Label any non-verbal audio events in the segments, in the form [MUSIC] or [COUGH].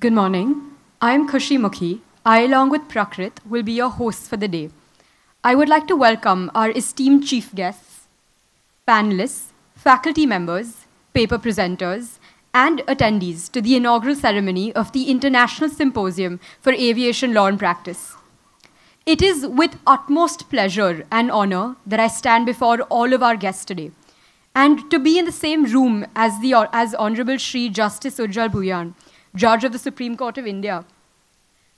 Good morning. I am Khooshi Mukhi. I, along with Prakrit, will be your hosts for the day. I would like to welcome our esteemed chief guests, panelists, faculty members, paper presenters, and attendees to the inaugural ceremony of the International Symposium for Aviation Law and Practice. It is with utmost pleasure and honor that I stand before all of our guests today. And to be in the same room as, the, as Honorable Shri Justice Ujjal Bhuyan, Judge of the Supreme Court of India,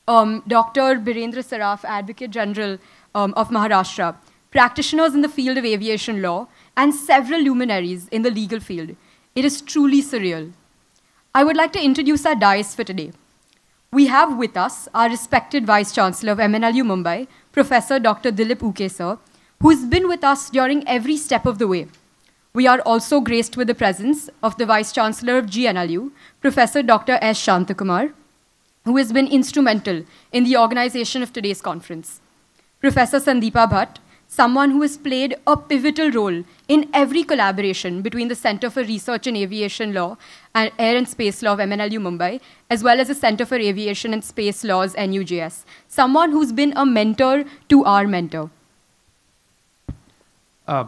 um, Dr. Birendra Saraf, Advocate General um, of Maharashtra, practitioners in the field of aviation law, and several luminaries in the legal field. It is truly surreal. I would like to introduce our dais for today. We have with us our respected Vice Chancellor of MNLU Mumbai, Professor Dr. Dilip Ukey sir, who has been with us during every step of the way. We are also graced with the presence of the Vice Chancellor of GNLU, Professor Dr. S. Shanthakumar, who has been instrumental in the organization of today's conference. Professor Sandeepa Bhat, someone who has played a pivotal role in every collaboration between the Center for Research in Aviation Law and Air and Space Law of MNLU Mumbai, as well as the Center for Aviation and Space Laws, NUJS. Someone who's been a mentor to our mentor. Uh,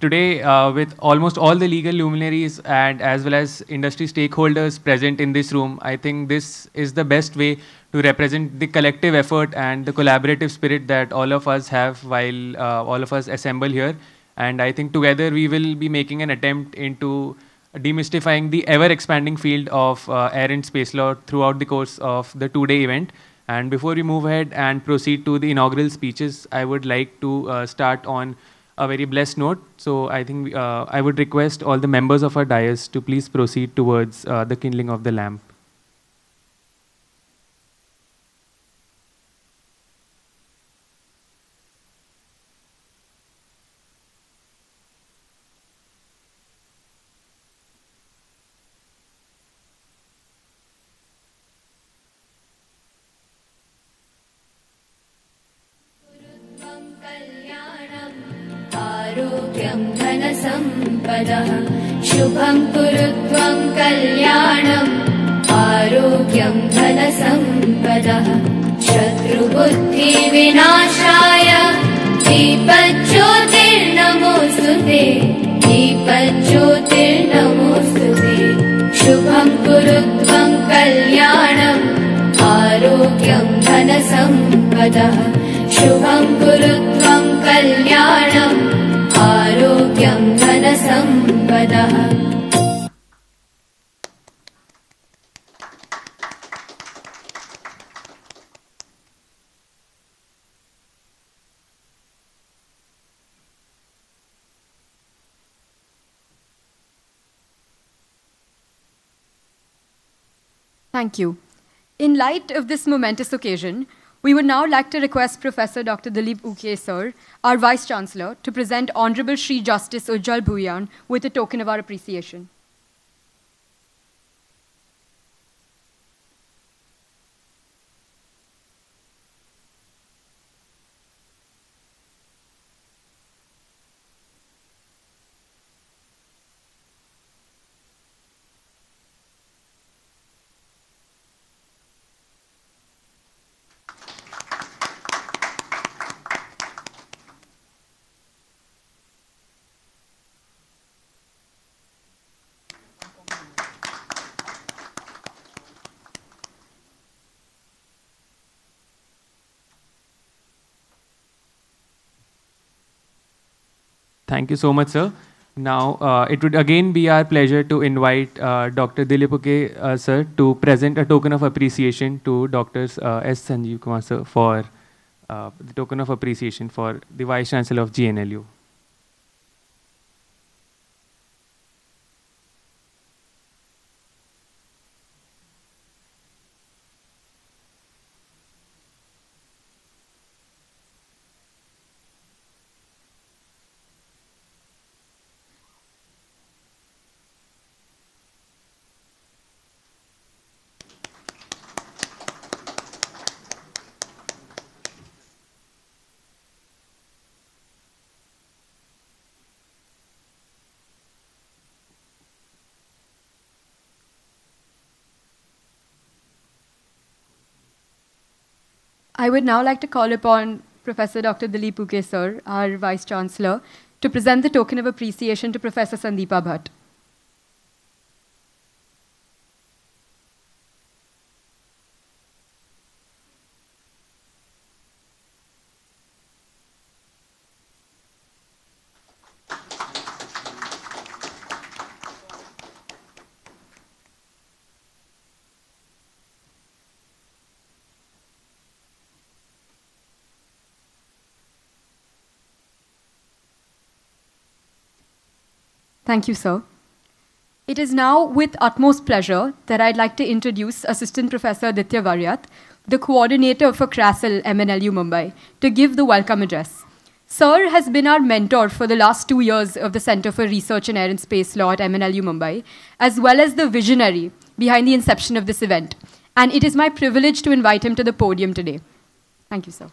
today, uh, with almost all the legal luminaries and as well as industry stakeholders present in this room, I think this is the best way to represent the collective effort and the collaborative spirit that all of us have while uh, all of us assemble here. And I think together we will be making an attempt into demystifying the ever expanding field of uh, air and space law throughout the course of the two day event. And before we move ahead and proceed to the inaugural speeches, I would like to uh, start on a very blessed note. So I think uh, I would request all the members of our dais to please proceed towards uh, the kindling of the lamp. शुभं कुरु त्वं कल्याणम् आरोग्यं धनसम्पदः शत्रुबुद्धिविनाशाय दीपज्योतिर्नमोऽस्तु ते दीपज्योतिर्नमोऽस्तु ते शुभं कुरु त्वं कल्याणम् आरोग्यं धनसम्पदः शुभं कुरु Thank you. In light of this momentous occasion, we would now like to request Professor Dr. Dilip Ukey, sir, our Vice Chancellor, to present Honorable Shri Justice Ujjal Bhuyan with a token of our appreciation. Thank you so much, sir. Now, uh, it would again be our pleasure to invite uh, Dr. Dilip Ukey, uh, sir, to present a token of appreciation to Drs. Uh, S. Sanjeev Kumar, sir, for uh, the token of appreciation for the Vice Chancellor of GNLU. I would now like to call upon Professor Dr. Dilip Ukey, sir, our Vice Chancellor, to present the token of appreciation to Professor Sandeepa Bhat. Thank you, sir. It is now with utmost pleasure that I'd like to introduce Assistant Professor Adithya Variath, the coordinator for CRASL MNLU Mumbai, to give the welcome address. Sir has been our mentor for the last two years of the Center for Research in Air and Space Law at MNLU Mumbai, as well as the visionary behind the inception of this event. And it is my privilege to invite him to the podium today. Thank you, sir.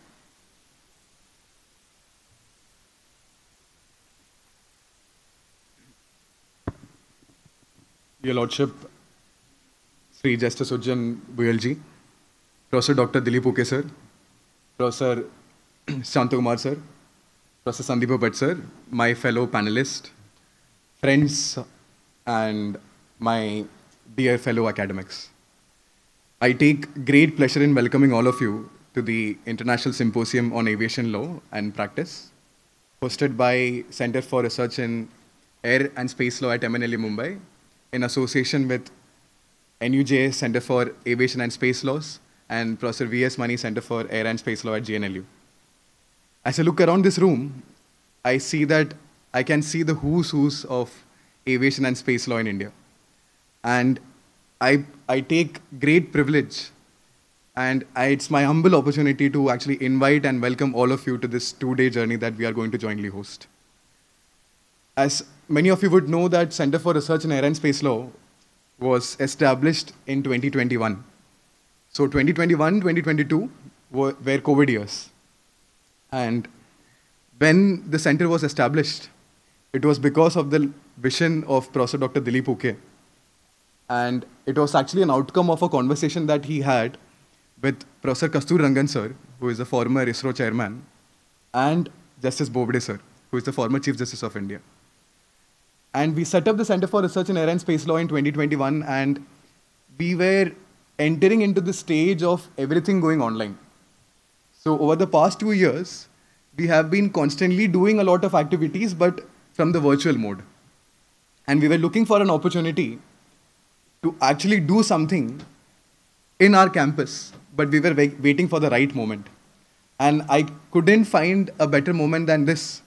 Your Lordship, Sri Justice Ujjal Bhuyanji, Professor Dr. Dilip Ukey sir, Professor Shanthakumar sir, [CLEARS THROAT] Professor Sandeep Bhat sir, my fellow panelists, friends, and my dear fellow academics. I take great pleasure in welcoming all of you to the International Symposium on Aviation Law and Practice, hosted by Center for Research in Air and Space Law at MNLU Mumbai in association with NUJ Center for Aviation and Space Laws and Professor V.S. Mani Center for Air and Space Law at GNLU. As I look around this room, I see that I can see the who's who's of aviation and space law in India. And I, I take great privilege and I, it's my humble opportunity to actually invite and welcome all of you to this two-day journey that we are going to jointly host. As many of you would know that Center for Research in Air and Space Law was established in 2021. So 2021, 2022 were, were COVID years. And when the center was established, it was because of the vision of Professor Dr. Dilip Ukey. And it was actually an outcome of a conversation that he had with Professor Kasturirangan sir, who is the former ISRO chairman, and Justice Bobde sir, who is the former Chief Justice of India. And we set up the Center for Research in Air and Space Law in 2021, and we were entering into the stage of everything going online. So over the past two years, we have been constantly doing a lot of activities, but from the virtual mode. And we were looking for an opportunity to actually do something in our campus, but we were waiting for the right moment. And I couldn't find a better moment than this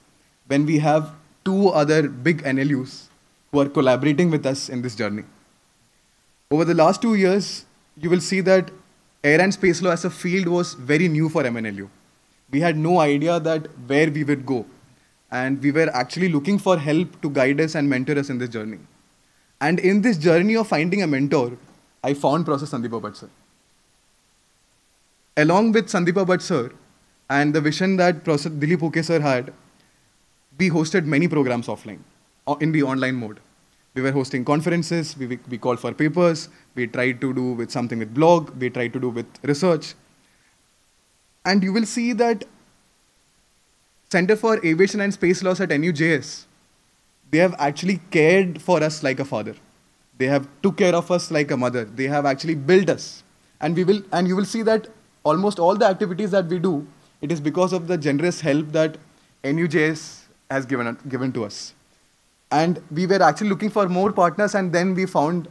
when we have two other big NLUs who are collaborating with us in this journey. Over the last two years, you will see that air and space law as a field was very new for MNLU. We had no idea that where we would go. And we were actually looking for help to guide us and mentor us in this journey. And in this journey of finding a mentor, I found Professor Sandeep Bhat sir. Along with Sandeep Bhat sir and the vision that Professor Dilip Ukey sir had, we hosted many programs offline in the online mode. We were hosting conferences, we, we, we called for papers, we tried to do with something with blog, we tried to do with research. And you will see that Center for Aviation and Space Laws at NUJS, they have actually cared for us like a father. They have took care of us like a mother. They have actually built us. And we will and you will see that almost all the activities that we do, it is because of the generous help that NUJS has given, given to us. And we were actually looking for more partners, and then we found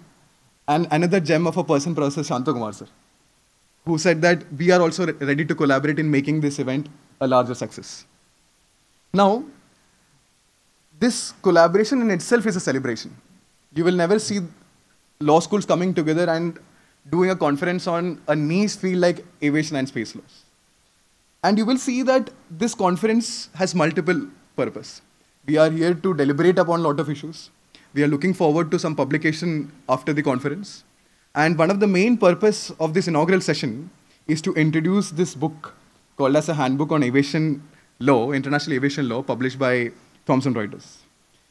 an, another gem of a person, Professor Shanthakumar sir, who said that we are also re- ready to collaborate in making this event a larger success. Now, this collaboration in itself is a celebration. You will never see law schools coming together and doing a conference on a niche field like aviation and space laws. And you will see that this conference has multiple purpose. We are here to deliberate upon a lot of issues. We are looking forward to some publication after the conference. And one of the main purpose of this inaugural session is to introduce this book called as a Handbook on Aviation Law, International Aviation Law, published by Thomson Reuters.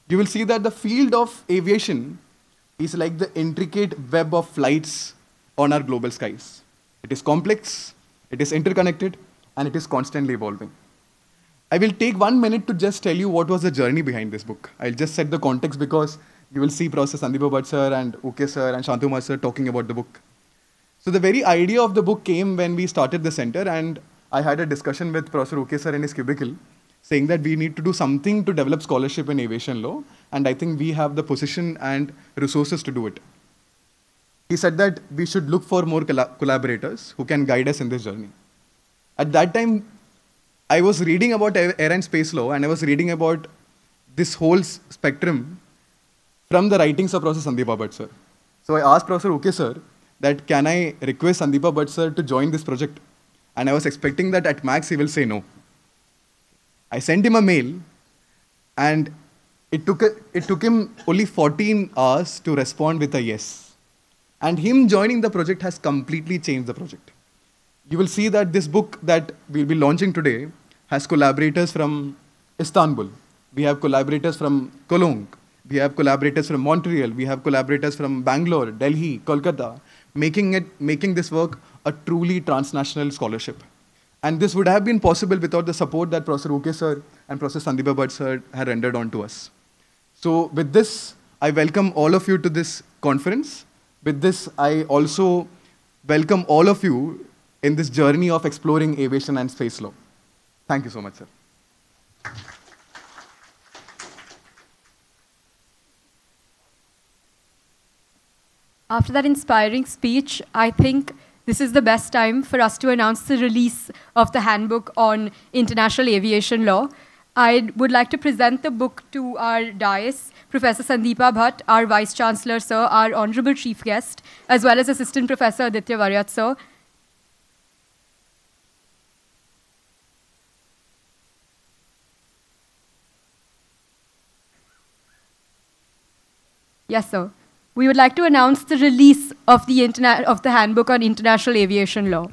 You will see that the field of aviation is like the intricate web of flights on our global skies. It is complex, it is interconnected, and it is constantly evolving. I will take one minute to just tell you what was the journey behind this book. I'll just set the context because you will see Professor Sandeep Bhat sir and Ukey sir and Shantumar sir talking about the book. So the very idea of the book came when we started the center and I had a discussion with Professor Ukey sir in his cubicle saying that we need to do something to develop scholarship in aviation law and I think we have the position and resources to do it. He said that we should look for more colla- collaborators who can guide us in this journey. At that time, I was reading about air and space law and I was reading about this whole spectrum from the writings of Professor Sandeepa Bhat sir. So I asked Professor Ukey sir that can I request Sandeepa Bhat sir to join this project? And I was expecting that at max he will say no. I sent him a mail and it took, a, it took him only 14 hours to respond with a yes. And him joining the project has completely changed the project. You will see that this book that we'll be launching today has collaborators from Istanbul. We have collaborators from Cologne. We have collaborators from Montreal. We have collaborators from Bangalore, Delhi, Kolkata, making it making this work a truly transnational scholarship. And this would have been possible without the support that Professor Ukey sir and Professor Sandeep Bhat sir had rendered on to us. So with this, I welcome all of you to this conference. With this, I also welcome all of you in this journey of exploring aviation and space law. Thank you so much, sir. After that inspiring speech, I think this is the best time for us to announce the release of the handbook on international aviation law. I would like to present the book to our dais, Professor Sandeepa Bhat, our Vice Chancellor, sir, our Honorable Chief Guest, as well as Assistant Professor Adithya Variath, sir. Yes, sir. We would like to announce the release of the, interna- of the handbook on international aviation law.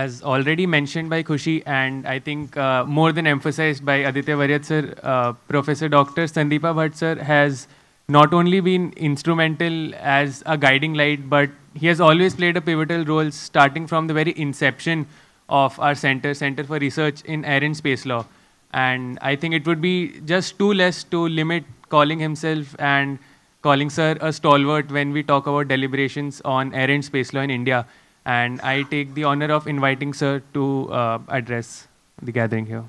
As already mentioned by Khooshi, and I think uh, more than emphasized by Adithya Variath sir, uh, Professor Dr. Sandeepa Bhat sir has not only been instrumental as a guiding light, but he has always played a pivotal role starting from the very inception of our center, Center for Research in Air and Space Law. And I think it would be just too less to limit calling himself and calling sir a stalwart when we talk about deliberations on air and space law in India. And I take the honor of inviting sir to uh, address the gathering here.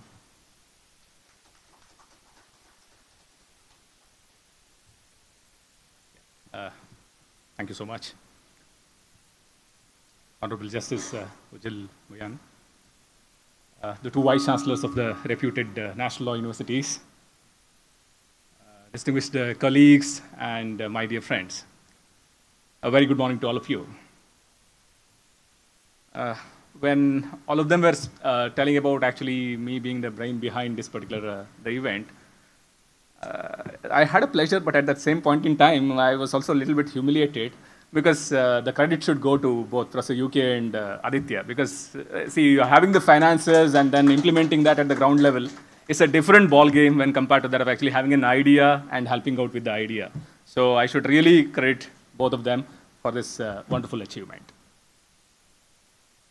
Uh, Thank you so much. Honorable Justice uh, Ujjal Bhuyan, uh, the two Vice Chancellors of the reputed uh, national law universities, uh, distinguished colleagues, and my dear friends. A very good morning to all of you. Uh, when all of them were uh, telling about actually me being the brain behind this particular uh, the event, uh, I had a pleasure, but at that same point in time, I was also a little bit humiliated because uh, the credit should go to both Professor Ukey and Adithya. Because, see, having the finances and then implementing that at the ground level is a different ball game when compared to that of actually having an idea and helping out with the idea. So I should really credit both of them for this uh, wonderful achievement.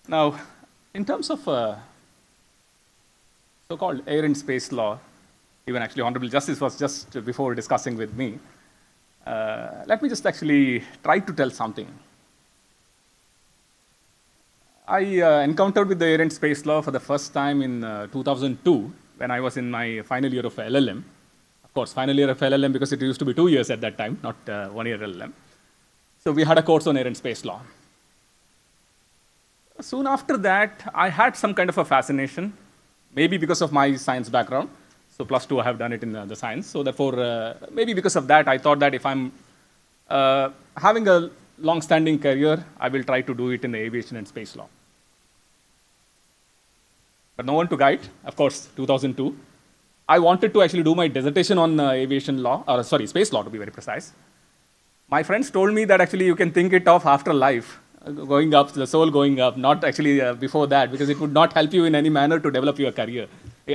Now, in terms of uh, so-called air and space law, even actually Honorable Justice was just before discussing with me. Uh, let me just actually try to tell something. I uh, encountered with the air and space law for the first time in uh, 2002 when I was in my final year of LLM. Of course, final year of LLM because it used to be two years at that time, not uh, one year LLM. So we had a course on air and space law. Soon after that, I had some kind of a fascination, maybe because of my science background. So plus two, I have done it in uh, the science. So therefore, uh, maybe because of that, I thought that if I'm uh, having a long-standing career, I will try to do it in the aviation and space law. But no one to guide, of course, 2002. I wanted to actually do my dissertation on uh, aviation law, or sorry, space law to be very precise. My friends told me that actually you can think it of after life, going up, the soul going up, not actually uh, before that, because it would not help you in any manner to develop your career.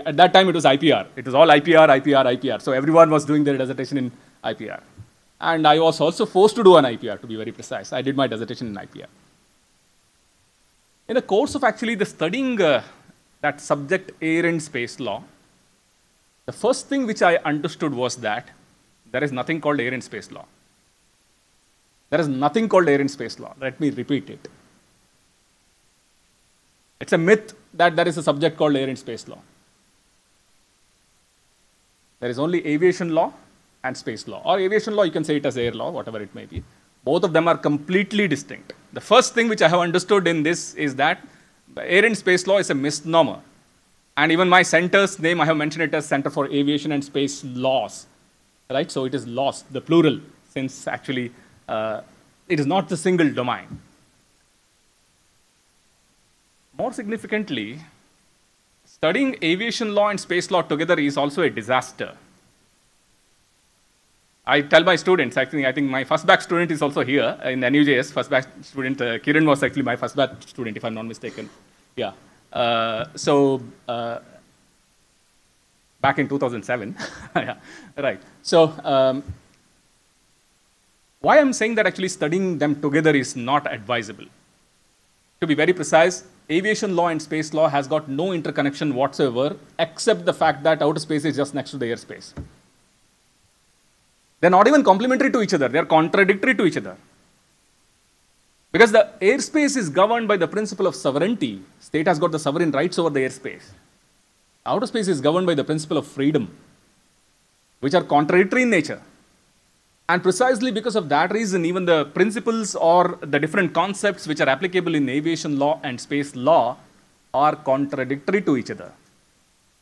At that time, it was IPR. It was all IPR, IPR, IPR. So everyone was doing their dissertation in IPR. And I was also forced to do an IPR, to be very precise. I did my dissertation in IPR. In the course of actually the studying uh, that subject air and space law, the first thing which I understood was that there is nothing called air and space law. There is nothing called air and space law. Let me repeat it. It's a myth that there is a subject called air and space law. There is only aviation law and space law. Or aviation law, you can say it as air law, whatever it may be. Both of them are completely distinct. The first thing which I have understood in this is that air and space law is a misnomer. And even my center's name, I have mentioned it as Center for Aviation and Space Laws. Right? So it is laws, the plural, since actually uh, it is not the single domain. More significantly, studying aviation law and space law together is also a disaster. I tell my students, actually, I think my first batch student is also here in the NUJS. First batch student, uh, Kiran was actually my first batch student, if I'm not mistaken. Yeah. Uh, so, uh, back in 2007. [LAUGHS] yeah, right. So, um, why I'm saying that actually studying them together is not advisable. To be very precise, aviation law and space law has got no interconnection whatsoever, except the fact that outer space is just next to the airspace. They're not even complementary to each other, they're contradictory to each other. Because the airspace is governed by the principle of sovereignty. State has got the sovereign rights over the airspace. Outer space is governed by the principle of freedom, which are contradictory in nature. And precisely because of that reason, even the principles or the different concepts which are applicable in aviation law and space law are contradictory to each other.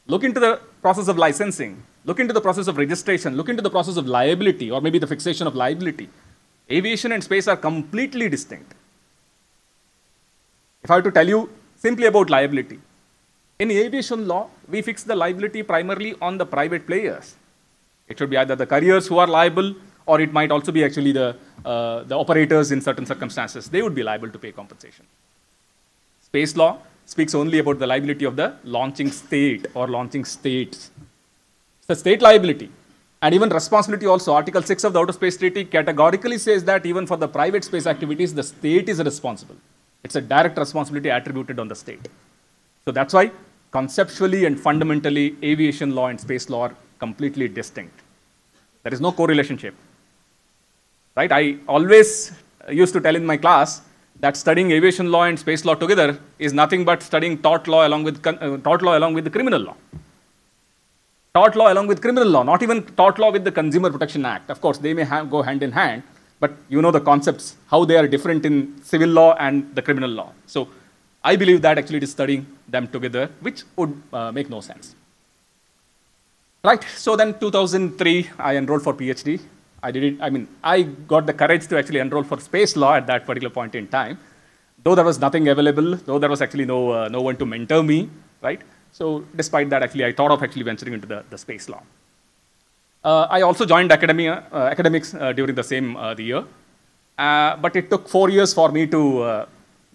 Look into the process of licensing, look into the process of registration, look into the process of liability or maybe the fixation of liability. Aviation and space are completely distinct. If I were to tell you simply about liability, in aviation law, we fix the liability primarily on the private players. It should be either the carriers who are liable, or it might also be actually the, uh, the operators in certain circumstances. They would be liable to pay compensation. Space law speaks only about the liability of the launching state or launching states. It's the state liability. And even responsibility also, Article 6 of the Outer Space Treaty categorically says that even for the private space activities, the state is responsible. It's a direct responsibility attributed on the state. So that's why conceptually and fundamentally, aviation law and space law are completely distinct. There is no correlationship. Right? I always used to tell in my class that studying aviation law and space law together is nothing but studying tort law along with uh, tort law along with the criminal law. Tort law along with criminal law, not even tort law with the Consumer Protection Act. Of course, they may go hand in hand, but you know the concepts, how they are different in civil law and the criminal law. So I believe that actually it is studying them together, which would uh, make no sense. Right, so then 2003, I enrolled for PhD. I did it, I mean, I got the courage to actually enroll for space law at that particular point in time. Though there was nothing available, though there was actually no, uh, no one to mentor me, right? So despite that, actually, I thought of actually venturing into the, the space law. Uh, I also joined academia, uh, academics uh, during the same uh, the year. Uh, but it took four years for me to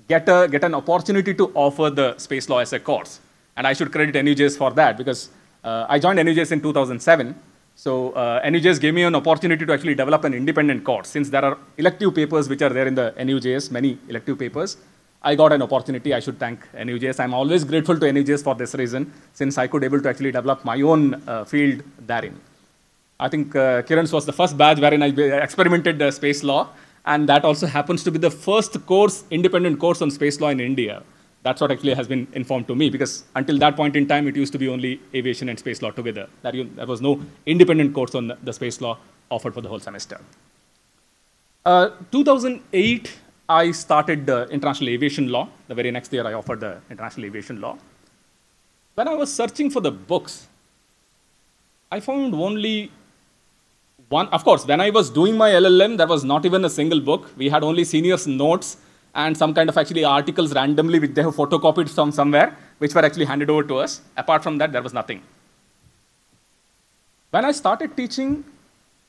get, a, get an opportunity to offer the space law as a course. And I should credit NUJS for that because I joined NUJS in 2007. So uh, NUJS gave me an opportunity to actually develop an independent course. Since there are elective papers which are there in the NUJS, many elective papers, I got an opportunity. I should thank NUJS. I'm always grateful to NUJS for this reason, since I could able to actually develop my own uh, field therein. I think uh, Kiran's was the first batch wherein I experimented uh, space law, and that also happens to be the first course, independent course on space law in India. That's what actually has been informed to me, because until that point in time, it used to be only aviation and space law together. There was no independent course on the, the space law offered for the whole semester. Uh, 2008 I started uh, international aviation law. The very next year, I offered the international aviation law. When I was searching for the books, I found only one. Of course, when I was doing my LLM, there was not even a single book. We had only seniors' notes and some kind of actually articles randomly which they have photocopied from somewhere, which were actually handed over to us. Apart from that, there was nothing. When I started teaching,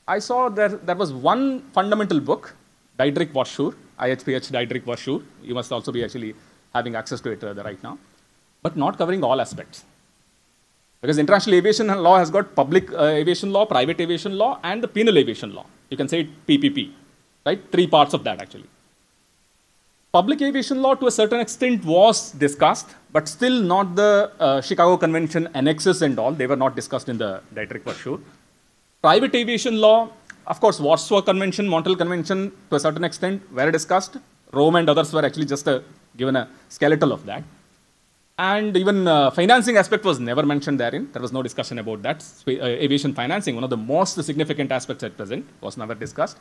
I saw that there was one fundamental book, Diederik Verschoor, IHPH Diederik Verschoor. You must also be actually having access to it uh, right now, but not covering all aspects. Because international aviation law has got public uh, aviation law, private aviation law, and the penal aviation law. You can say PPP, right? Three parts of that actually. Public aviation law to a certain extent was discussed, but still not the uh, Chicago Convention annexes and all. They were not discussed in the Diederik sure. Private aviation law, of course, Warsaw Convention, Montreal Convention to a certain extent were discussed. Rome and others were actually just a, given a skeletal of that. And even uh, financing aspect was never mentioned therein. There was no discussion about that. uh, aviation financing, one of the most significant aspects at present, was never discussed.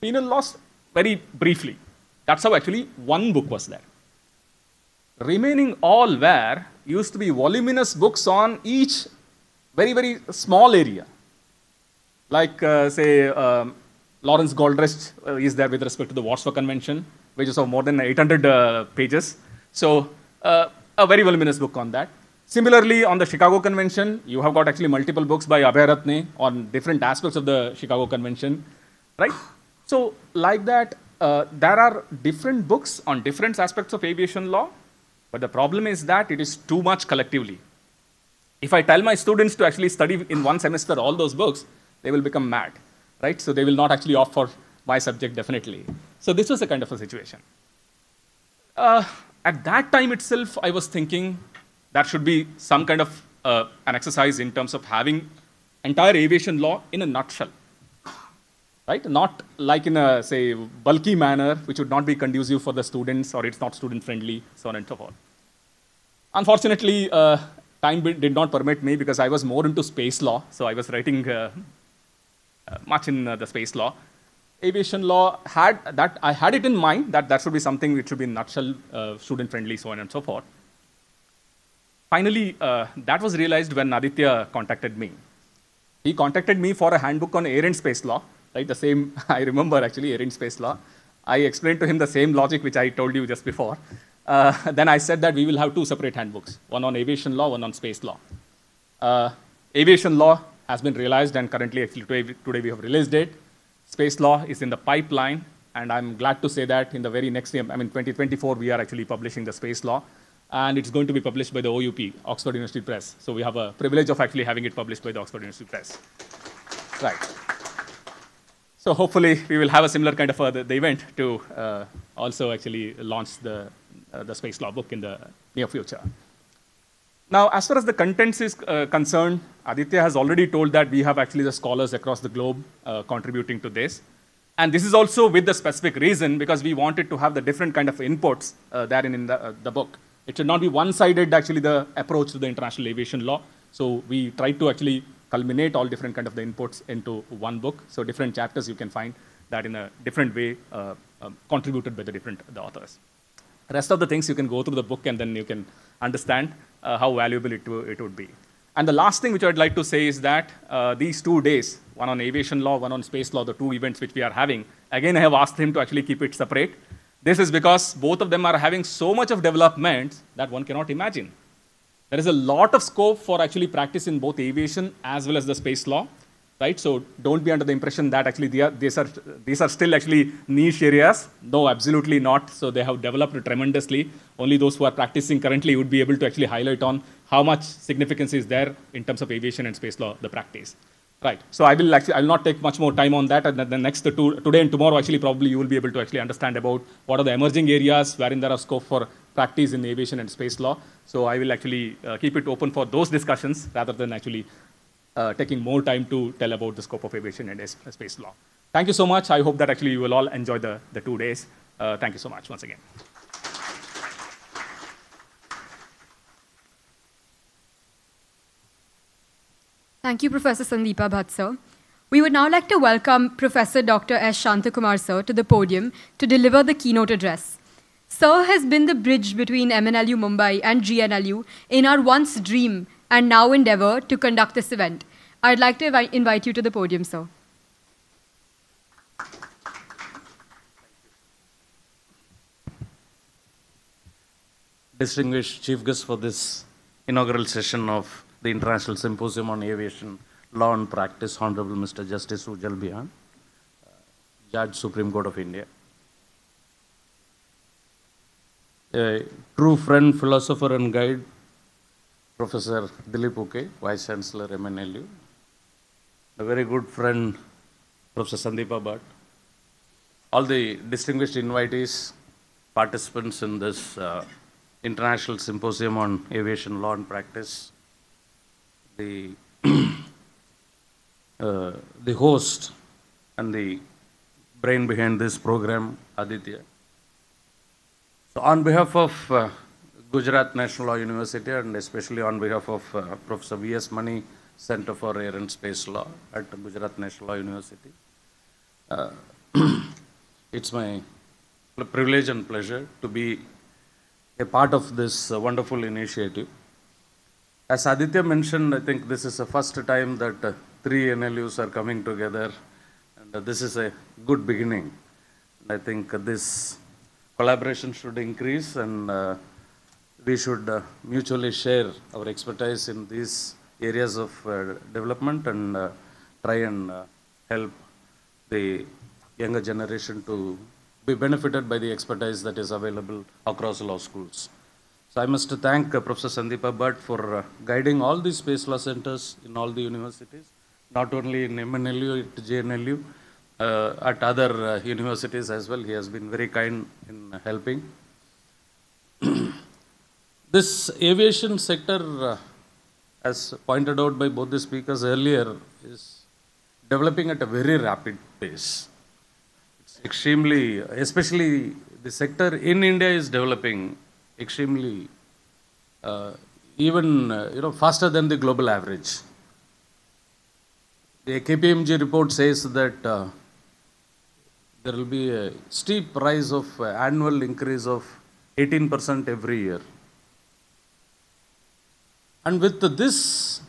Penal laws, very briefly. That's how actually one book was there. Remaining all were used to be voluminous books on each very, very small area. Like, uh, say, um, Lawrence Goldhirsch uh, is there with respect to the Warsaw Convention, which is of more than 800 uh, pages. So, uh, a very voluminous book on that. Similarly, on the Chicago Convention, you have got actually multiple books by Abeyratne on different aspects of the Chicago Convention, right? So, like that, uh, there are different books on different aspects of aviation law, but the problem is that it is too much collectively. If I tell my students to actually study in one semester all those books, they will become mad, right? So they will not actually opt for my subject definitely. So this was a kind of a situation. Uh, at that time itself, I was thinking that should be some kind of uh, an exercise in terms of having entire aviation law in a nutshell. Right? Not like in a, say, bulky manner, which would not be conducive for the students or it's not student friendly, so on and so forth. Unfortunately, uh, time did not permit me because I was more into space law, so I was writing uh, uh much in uh, the space law aviation law had that I had it in mind that that should be something which should be nutshell uh, student friendly, so on and so forth. Finally, uh, that was realized when Adithya contacted me. He contacted me for a handbook on air and space law, right? The same, [LAUGHS] I remember actually, and space law. I explained to him the same logic which I told you just before. Uh, [LAUGHS] then I said that we will have two separate handbooks, one on aviation law, one on space law. Uh, aviation law has been realized and currently actually today, today we have released it. Space law is in the pipeline, and I'm glad to say that in the very next year, I mean 2024, we are actually publishing the space law, and it's going to be published by the OUP, Oxford University Press. So we have a privilege of actually having it published by the Oxford University Press. Right. So hopefully we will have a similar kind of uh, the, the, event to uh, also actually launch the, uh, the space law book in the near future. Now, as far as the contents is uh, concerned, Adithya has already told that we have actually the scholars across the globe uh, contributing to this. And this is also with the specific reason because we wanted to have the different kind of inputs uh, therein in the, uh, the book. It should not be one-sided actually the approach to the international aviation law. So we tried to actually culminate all different kind of the inputs into one book. So different chapters you can find that in a different way uh, um, contributed by the different the authors. Rest of the things you can go through the book and then you can understand uh, how valuable it, it would be. And the last thing which I'd like to say is that uh, these two days, one on aviation law, one on space law, the two events which we are having, again, I have asked him to actually keep it separate. This is because both of them are having so much of development that one cannot imagine. There is a lot of scope for actually practice in both aviation as well as the space law right? So don't be under the impression that actually they are, these, are, these are still actually niche areas. No, absolutely not. So they have developed tremendously. Only those who are practicing currently would be able to actually highlight on how much significance is there in terms of aviation and space law, the practice. Right. So I will actually, I will not take much more time on that. And the next two, today and tomorrow, actually, probably you will be able to actually understand about what are the emerging areas wherein there are scope for practice in aviation and space law. So I will actually uh, keep it open for those discussions rather than actually uh, taking more time to tell about the scope of aviation and space law. Thank you so much. I hope that actually you will all enjoy the, the two days. Uh, thank you so much once again. Thank you, Professor Sandeepa Bhat, sir. We would now like to welcome Professor Dr. S. Shanthakumar sir to the podium to deliver the keynote address. Sir has been the bridge between MNLU Mumbai and GNLU in our once dream and now endeavor to conduct this event. I'd like to invite you to the podium, sir. distinguished chief guest for this inaugural session of the International Symposium on Aviation Law and Practice, Honorable Mr. Justice Ujjal Bhuyan, Judge Supreme Court of India. A true friend, philosopher and guide, Professor Dilip Ukey, Vice Chancellor MNLU. A very good friend, Professor Sandeepa Bhat. All the distinguished invitees, participants in this uh, International Symposium on Aviation Law and Practice, the, [CLEARS THROAT] uh, the host and the brain behind this program, Adithya. So, on behalf of uh, Gujarat National Law University and especially on behalf of uh, Professor V.S. Mani Center for Air and Space Law at Gujarat National Law University, uh, [CLEARS THROAT] it's my privilege and pleasure to be a part of this uh, wonderful initiative. As Adithya mentioned, I think this is the first time that uh, three NLUs are coming together, and uh, this is a good beginning. And I think this collaboration should increase, and uh, we should uh, mutually share our expertise in these areas of uh, development and uh, try and uh, help the younger generation to be benefited by the expertise that is available across law schools. So I must thank uh, Professor Sandeepa Bhat for guiding all the space law centers in all the universities, not only in MNLU, at JNLU, uh, at other uh, universities as well. He has been very kind in helping. [CLEARS THROAT] this aviation sector, uh, as pointed out by both the speakers earlier, is developing at a very rapid pace. It's extremely, especially the sector in India is developing extremely, uh, even uh, you know, faster than the global average. The KPMG report says that uh, there will be a steep rise of uh, annual increase of 18% every year. And with this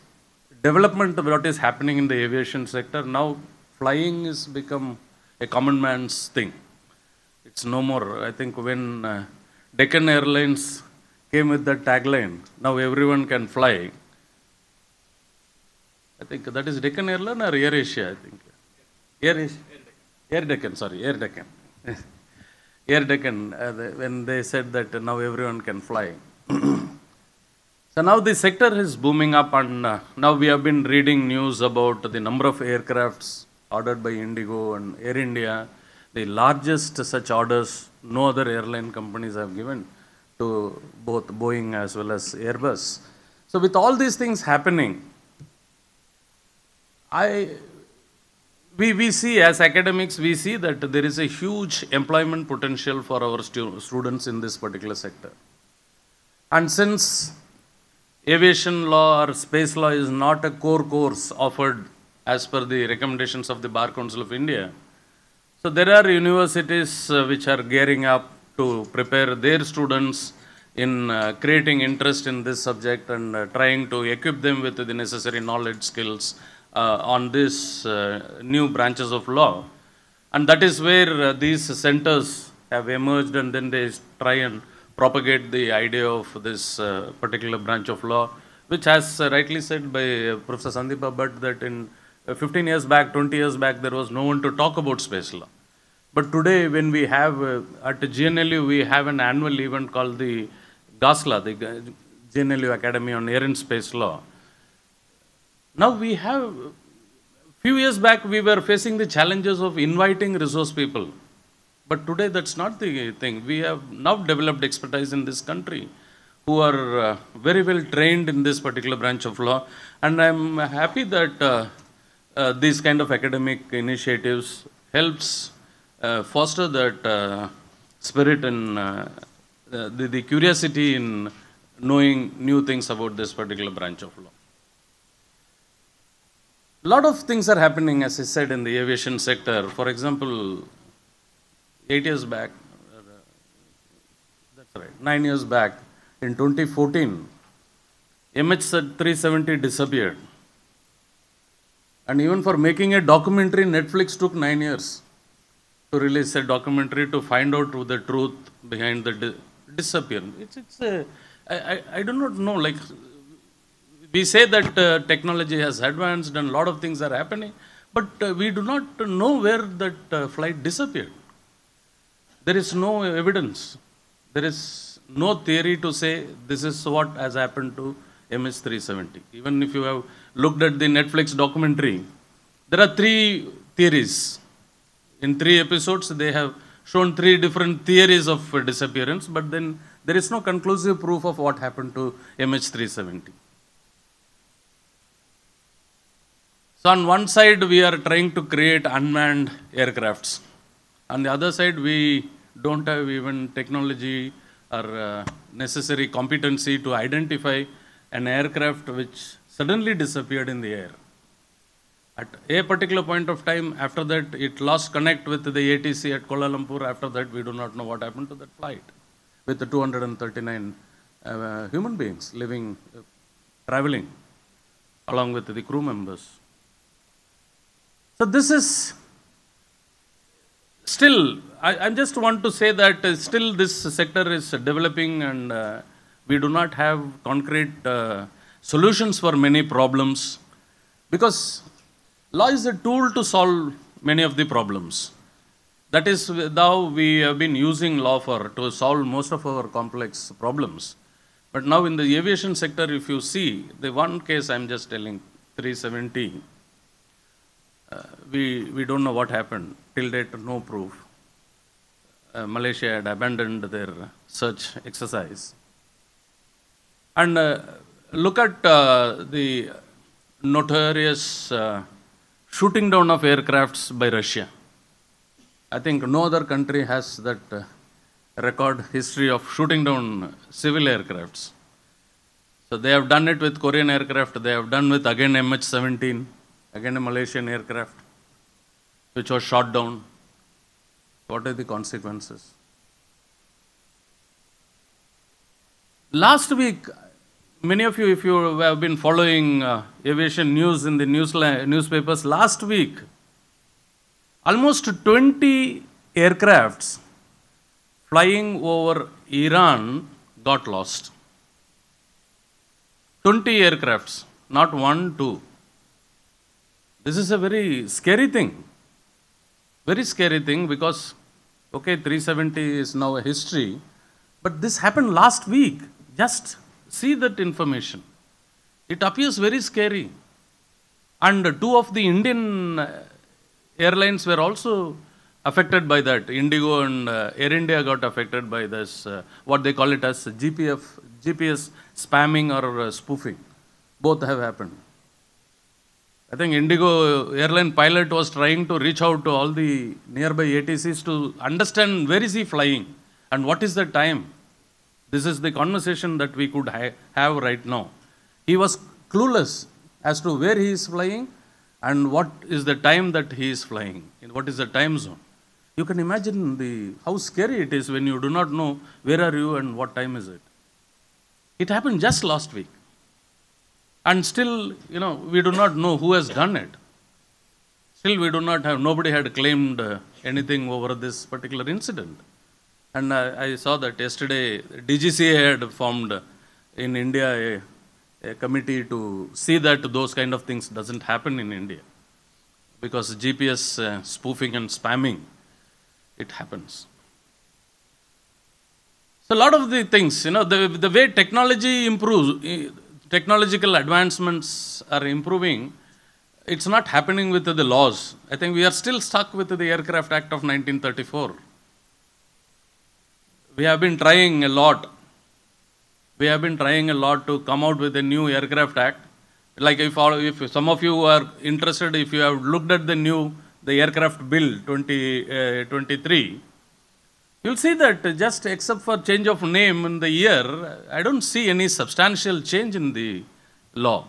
development of what is happening in the aviation sector, now flying is become a common man's thing. It's no more. I think when uh, Deccan Airlines came with that tagline, now everyone can fly. I think that is Deccan Airlines or Air Asia, I think. Air Asia. Air Deccan, sorry, Air Deccan. [LAUGHS] Air Deccan, uh, the, when they said that now everyone can fly. [CLEARS THROAT] So now the sector is booming up, and uh, now we have been reading news about the number of aircrafts ordered by Indigo and Air India, the largest such orders no other airline companies have given to both Boeing as well as Airbus. So with all these things happening, I we, we see as academics we see that there is a huge employment potential for our stu- students in this particular sector. And since aviation law or space law is not a core course offered as per the recommendations of the bar council of india so there are universities uh, which are gearing up to prepare their students in uh, creating interest in this subject and uh, trying to equip them with the necessary knowledge skills on these uh, new branches of law. And that is where uh, these centers have emerged and then they try and propagate the idea of this uh, particular branch of law which has uh, rightly said by uh, professor sandeepa bhat that in uh, 15 years back 20 years back there was no one to talk about space law. But today when we have uh, at gnlu we have an annual event called the gasla the gnlu academy on air and space law now we have few years back we were facing the challenges of inviting resource people. But today that's not the thing. We have now developed expertise in this country who are uh, very well trained in this particular branch of law. And i'm happy that uh, uh, these kind of academic initiatives helps uh, foster that uh, spirit and uh, the, the curiosity in knowing new things about this particular branch of law lot of things are happening, as I said, in the aviation sector. For example, eight years back, that's right, nine years back, in 2014, MH370 disappeared. And even for making a documentary, Netflix took nine years to release a documentary to find out the truth behind the di- disappearance. It's, it's a, I, I, I do not know, like, we say that uh, technology has advanced and a lot of things are happening, but uh, we do not know where that uh, flight disappeared. There is no evidence. There is no theory to say this is what has happened to MH370. Even if you have looked at the Netflix documentary, there are three theories. In three episodes, they have shown three different theories of disappearance, but then there is no conclusive proof of what happened to MH370. So on one side, we are trying to create unmanned aircrafts. On the other side, we don't have even technology or uh, necessary competency to identify an aircraft which suddenly disappeared in the air. At a particular point of time, after that, it lost connect with the ATC at Kuala Lumpur. After that, we do not know what happened to that flight with the 239 uh, human beings living, uh, traveling along with the crew members. So this is still, I, I just want to say that uh, still this sector is developing and uh, we do not have concrete uh, solutions for many problems because law is a tool to solve many of the problems. That is how we have been using law for to solve most of our complex problems. But now in the aviation sector, if you see the one case I'm just telling, 370, uh, we, we don't know what happened. Till date, no proof. Uh, Malaysia had abandoned their search exercise. And uh, look at uh, the notorious uh, shooting down of aircrafts by Russia. I think no other country has that uh, record history of shooting down civil aircrafts. So they have done it with Korean aircraft, they have done with again MH17, again a Malaysian aircraft, which was shot down. What are the consequences? Last week, many of you, if you have been following uh, aviation news in the news newspapers, last week, almost 20 aircrafts flying over Iran got lost. 20 aircrafts, not one, two. This is a very scary thing. Very scary thing because, okay, 370 is now a history, but this happened last week. Just see that information. It appears very scary. And two of the Indian uh, airlines were also affected by that. Indigo and uh, Air India got affected by this, uh, what they call it as GPF, GPS spamming or uh, spoofing. Both have happened. I think Indigo airline pilot was trying to reach out to all the nearby ATCs to understand where is he flying and what is the time. This is the conversation that we could ha- have right now. He was clueless as to where he is flying and what is the time that he is flying, in what is the time zone. You can imagine the, how scary it is when you do not know where are you and what time is it. It happened just last week. And still, you know, we do not know who has done it. Still, we do not have, nobody had claimed uh, anything over this particular incident. And uh, I saw that yesterday, DGCA had formed in India a, a committee to see that those kind of things doesn't happen in India. Because GPS uh, spoofing and spamming, it happens. So a lot of the things, you know, the, the way technology improves, technological advancements are improving, it's not happening with the laws. I think we are still stuck with the Aircraft Act of 1934. We have been trying a lot. We have been trying a lot to come out with a new Aircraft Act. Like if, all, if some of you are interested, if you have looked at the new, the Aircraft Bill 2023, uh, You'll see that just except for change of name in the year, I don't see any substantial change in the law.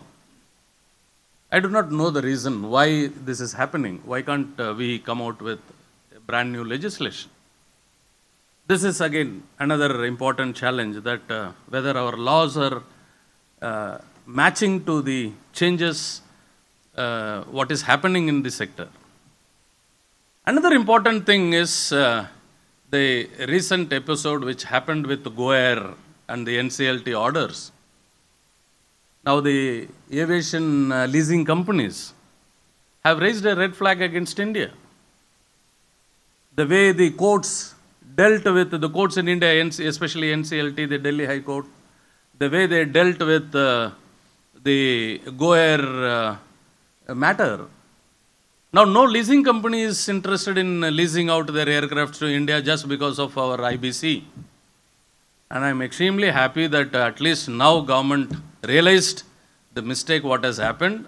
I do not know the reason why this is happening. Why can't uh, we come out with a brand new legislation? This is again another important challenge that uh, whether our laws are uh, matching to the changes, uh, what is happening in the sector. Another important thing is uh, the recent episode which happened with GoAir and the NCLT orders. Now, the aviation uh, leasing companies have raised a red flag against India. The way the courts dealt with the courts in India, especially NCLT, the Delhi High Court, the way they dealt with uh, the GoAir uh, matter. Now, no leasing company is interested in leasing out their aircraft to India just because of our IBC. And I'm extremely happy that at least now government realized the mistake what has happened.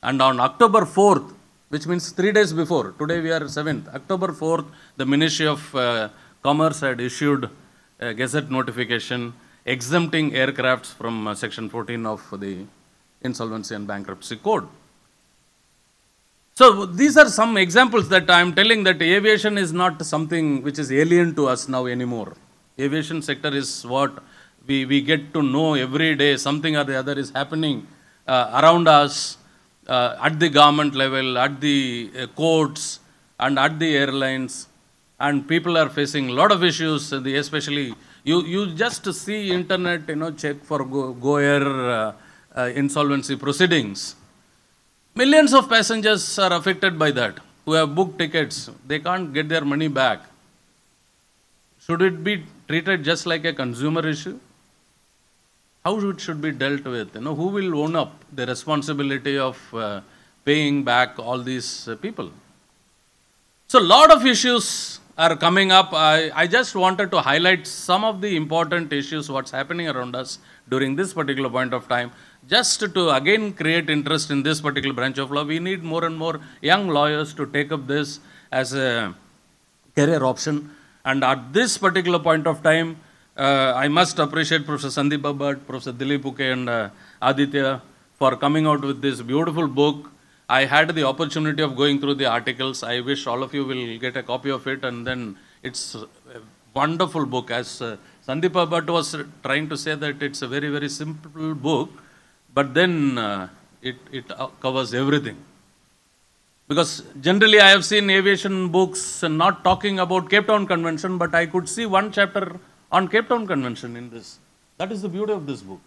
And on October 4th, which means three days before, today we are 7th, October 4th, the Ministry of uh, Commerce had issued a gazette notification exempting aircrafts from uh, section 14 of the Insolvency and Bankruptcy Code. So these are some examples that I am telling that aviation is not something which is alien to us now anymore. Aviation sector is what we, we get to know every day, something or the other is happening uh, around us uh, at the government level, at the uh, courts, and at the airlines. And people are facing a lot of issues, the, especially you, you just see internet, you know, check for Go, GoAir uh, uh, insolvency proceedings. Millions of passengers are affected by that who have booked tickets. They can't get their money back. Should it be treated just like a consumer issue? How should it should be dealt with? You know, who will own up the responsibility of uh, paying back all these uh, people? So, a lot of issues are coming up. I, I just wanted to highlight some of the important issues, what's happening around us during this particular point of time. Just to again create interest in this particular branch of law, we need more and more young lawyers to take up this as a career option. And at this particular point of time, uh, I must appreciate Professor Sandeep Bhat, Professor Dilip Ukey, and uh, Adithya for coming out with this beautiful book. I had the opportunity of going through the articles. I wish all of you will get a copy of it, and then it's a wonderful book. As uh, Sandeep Bhat was trying to say that it's a very, very simple book, but then uh, it, it covers everything. Because generally I have seen aviation books not talking about Cape Town Convention, but I could see one chapter on Cape Town Convention in this. That is the beauty of this book.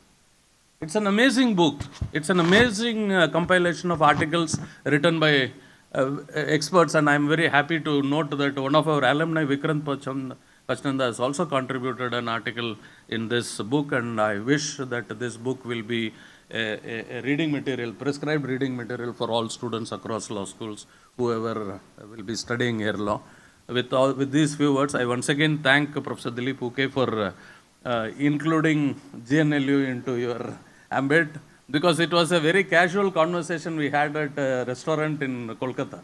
It's an amazing book. It's an amazing uh, compilation of articles written by uh, experts, and I'm very happy to note that one of our alumni, Vikrant Pachnanda, has also contributed an article in this book, and I wish that this book will be a, reading material, prescribed reading material for all students across law schools, whoever will be studying here law. With, all, with these few words, I once again thank Professor Dilip Ukey for uh, including GNLU into your ambit because it was a very casual conversation we had at a restaurant in Kolkata,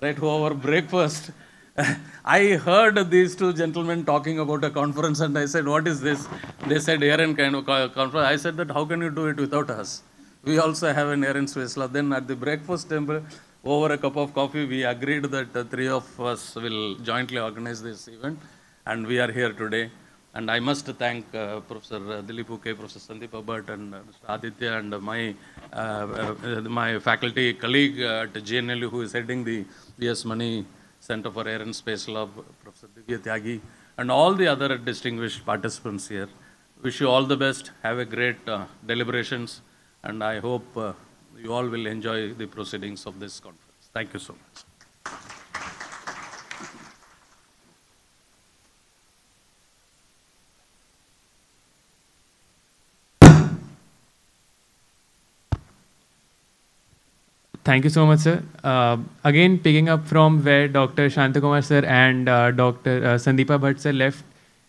right, over breakfast. [LAUGHS] I heard these two gentlemen talking about a conference and I said, what is this? They said air and kind of conference. I said that how can you do it without us? We also have an air and law. Then at the breakfast table, over a cup of coffee, we agreed that the three of us will jointly organize this event. And we are here today. And I must thank uh, Professor Dilip Ukey, Professor Sandeep Bhat, and uh, Mr. Adithya, and my, uh, uh my faculty colleague at GNLU who is heading the VS Mani Center for Air and Space Law, Professor Divya Tyagi, and all the other distinguished participants here. Wish you all the best. Have a great uh, deliberations, and I hope uh, you all will enjoy the proceedings of this conference. Thank you so much. Thank you so much, sir. Uh, again, picking up from where Dr. Shanthakumar sir and uh, Dr. Uh, Sandeepa Bhat sir left,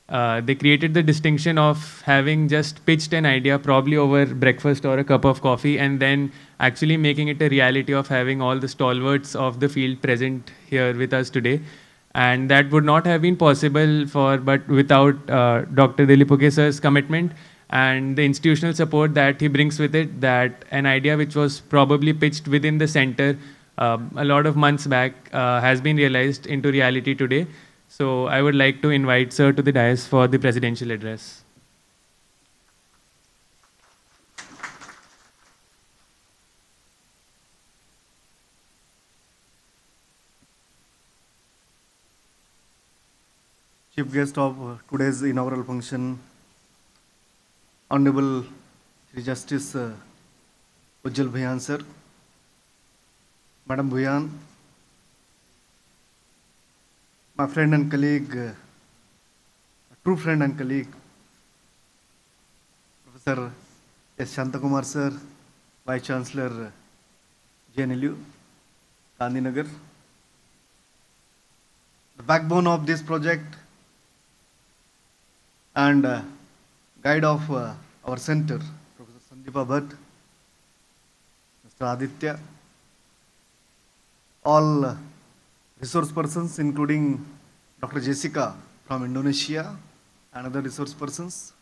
uh, they created the distinction of having just pitched an idea, probably over breakfast or a cup of coffee, and then actually making it a reality of having all the stalwarts of the field present here with us today. And that would not have been possible for, but without uh, Dr. Dilip Ukey sir's commitment and the institutional support that he brings with it, that an idea which was probably pitched within the center um, a lot of months back uh, has been realized into reality today. So I would like to invite Sir to the dais for the presidential address. chief guest of today's inaugural function, honourable Shri justice Ujjwal Bhuyan sir madam Bhuyan my friend and colleague true friend and colleague professor S Shanta Kumar sir vice chancellor J N L U Gandhinagar the backbone of this project and guide of uh, our center, Professor Sandeepa Bhat, Mr. Adithya, all uh, resource persons, including Dr. Jessica from Indonesia, and other resource persons,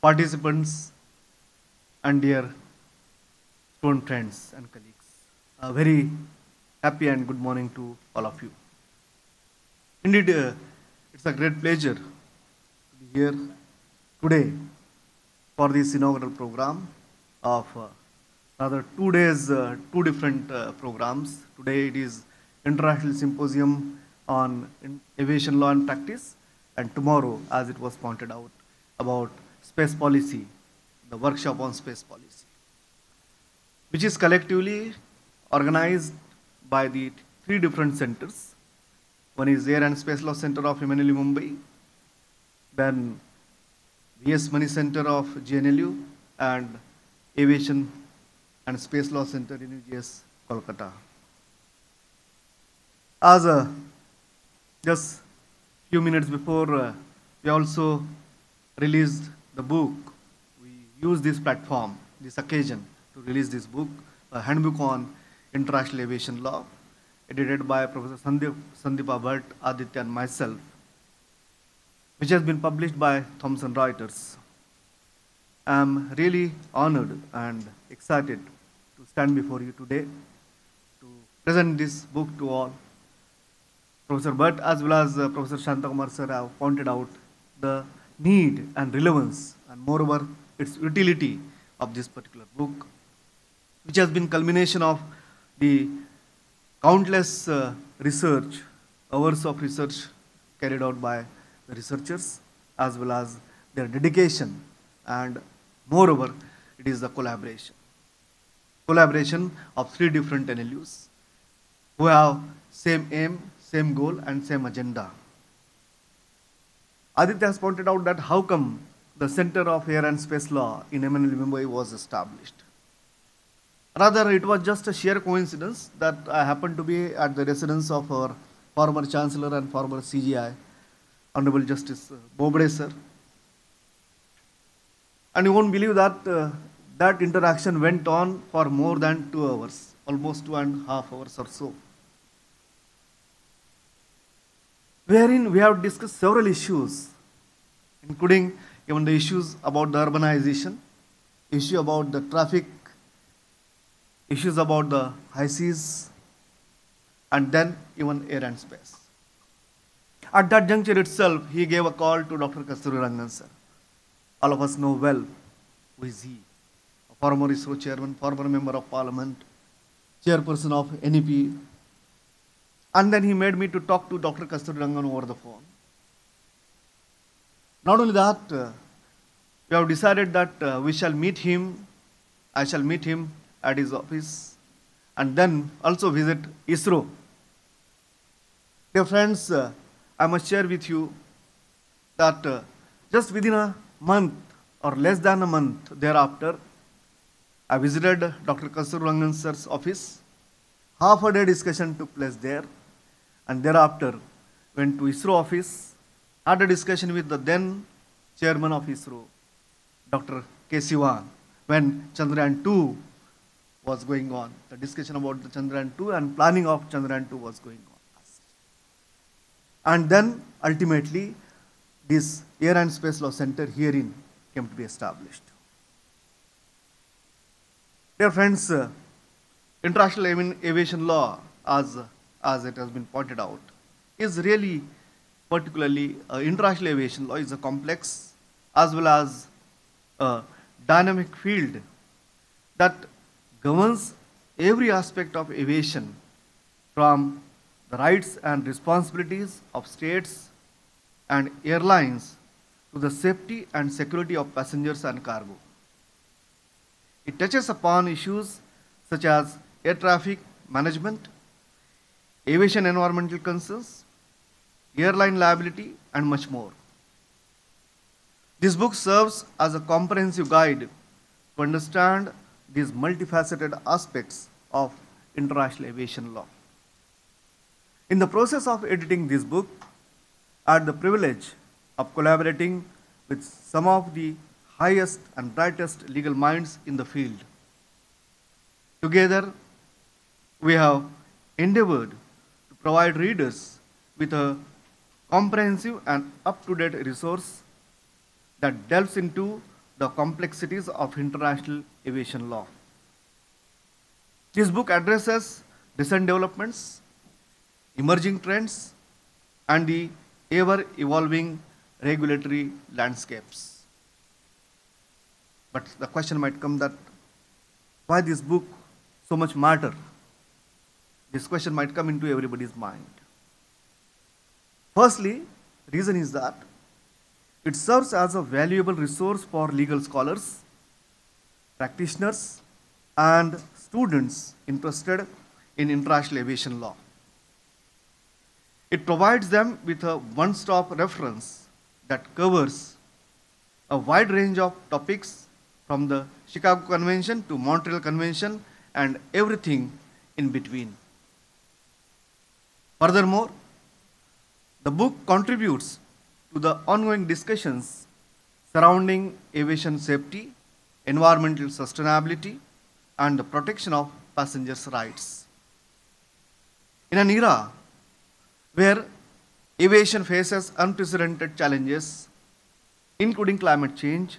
participants, and dear student friends and colleagues. A very happy and good morning to all of you. Indeed, uh, it's a great pleasure to be here today for this inaugural program of uh, rather two days, uh, two different uh, programs. Today it is International Symposium on Aviation Law and Practice, and tomorrow, as it was pointed out, about space policy, the workshop on space policy, which is collectively organized by the three different centers. One is Air and Space Law Center of MNLU Mumbai, then VS Mani Center of GNLU, and Aviation and Space Law Center in UGS, Kolkata. As a just few minutes before, uh, we also released the book. We used this platform, this occasion, to release this book, a handbook on international aviation law, edited by Professor Sandeep, Sandeepa Bhat, Adithya, and myself, which has been published by Thomson Reuters. I'm really honored and excited to stand before you today to present this book to all. Professor Bhat as well as uh, Professor Shanthakumar sir have pointed out the need and relevance and moreover its utility of this particular book, which has been culmination of the countless uh, research, hours of research carried out by the researchers as well as their dedication and moreover it is the collaboration. Collaboration of three different NLUs who have same aim, same goal and same agenda. Adithya has pointed out that how come the Center of Air and Space Law in MNL Mumbai was established. Rather, it was just a sheer coincidence that I happened to be at the residence of our former Chancellor and former CJI, Honorable Justice Bobde sir. And you won't believe that uh, that interaction went on for more than two hours, almost two and a half hours or so. Wherein we have discussed several issues, including even the issues about the urbanization, issue about the traffic, issues about the high seas, and then even air and space. At that juncture itself, he gave a call to Dr. Kasturirangan sir. All of us know well who is he. A former ISRO chairman, former member of parliament, chairperson of NEP. And then he made me to talk to Dr. Kasturirangan over the phone. Not only that, uh, we have decided that uh, we shall meet him, I shall meet him at his office, and then also visit ISRO. Dear friends, uh, I must share with you that uh, just within a month or less than a month thereafter, I visited Dr. Kasturirangan sir's office. Half a day discussion took place there, and thereafter went to ISRO office, had a discussion with the then chairman of ISRO, Dr. K. Sivan, when Chandrayaan 2 was going on. The discussion about the Chandrayaan 2 and planning of Chandrayaan 2 was going on. And then ultimately, this Air and Space Law Center herein came to be established. Dear friends, uh, international avi- aviation law, as, as it has been pointed out, is really particularly uh, international aviation law is a complex as well as a dynamic field that governs every aspect of aviation from the rights and responsibilities of states and airlines to the safety and security of passengers and cargo. It touches upon issues such as air traffic management, aviation environmental concerns, airline liability, and much more. This book serves as a comprehensive guide to understand these multifaceted aspects of international aviation law. In the process of editing this book, I had the privilege of collaborating with some of the highest and brightest legal minds in the field. Together, we have endeavored to provide readers with a comprehensive and up-to-date resource that delves into the complexities of international aviation law. This book addresses recent developments, emerging trends, and the ever-evolving regulatory landscapes. But the question might come that why this book so much matter? This question might come into everybody's mind. Firstly, reason is that it serves as a valuable resource for legal scholars, practitioners, and students interested in international aviation law. It provides them with a one stop reference that covers a wide range of topics from the Chicago Convention to Montreal Convention and everything in between. Furthermore, the book contributes to the ongoing discussions surrounding aviation safety, environmental sustainability, and the protection of passengers' rights. In an era where aviation faces unprecedented challenges, including climate change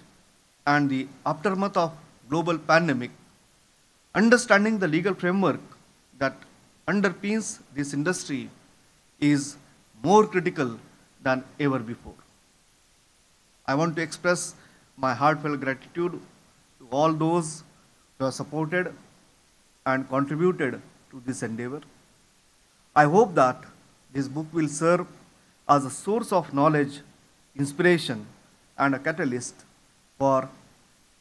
and the aftermath of global pandemic, understanding the legal framework that underpins this industry is more critical than ever before. I want to express my heartfelt gratitude to all those who have supported and contributed to this endeavor. I hope that this book will serve as a source of knowledge, inspiration, and a catalyst for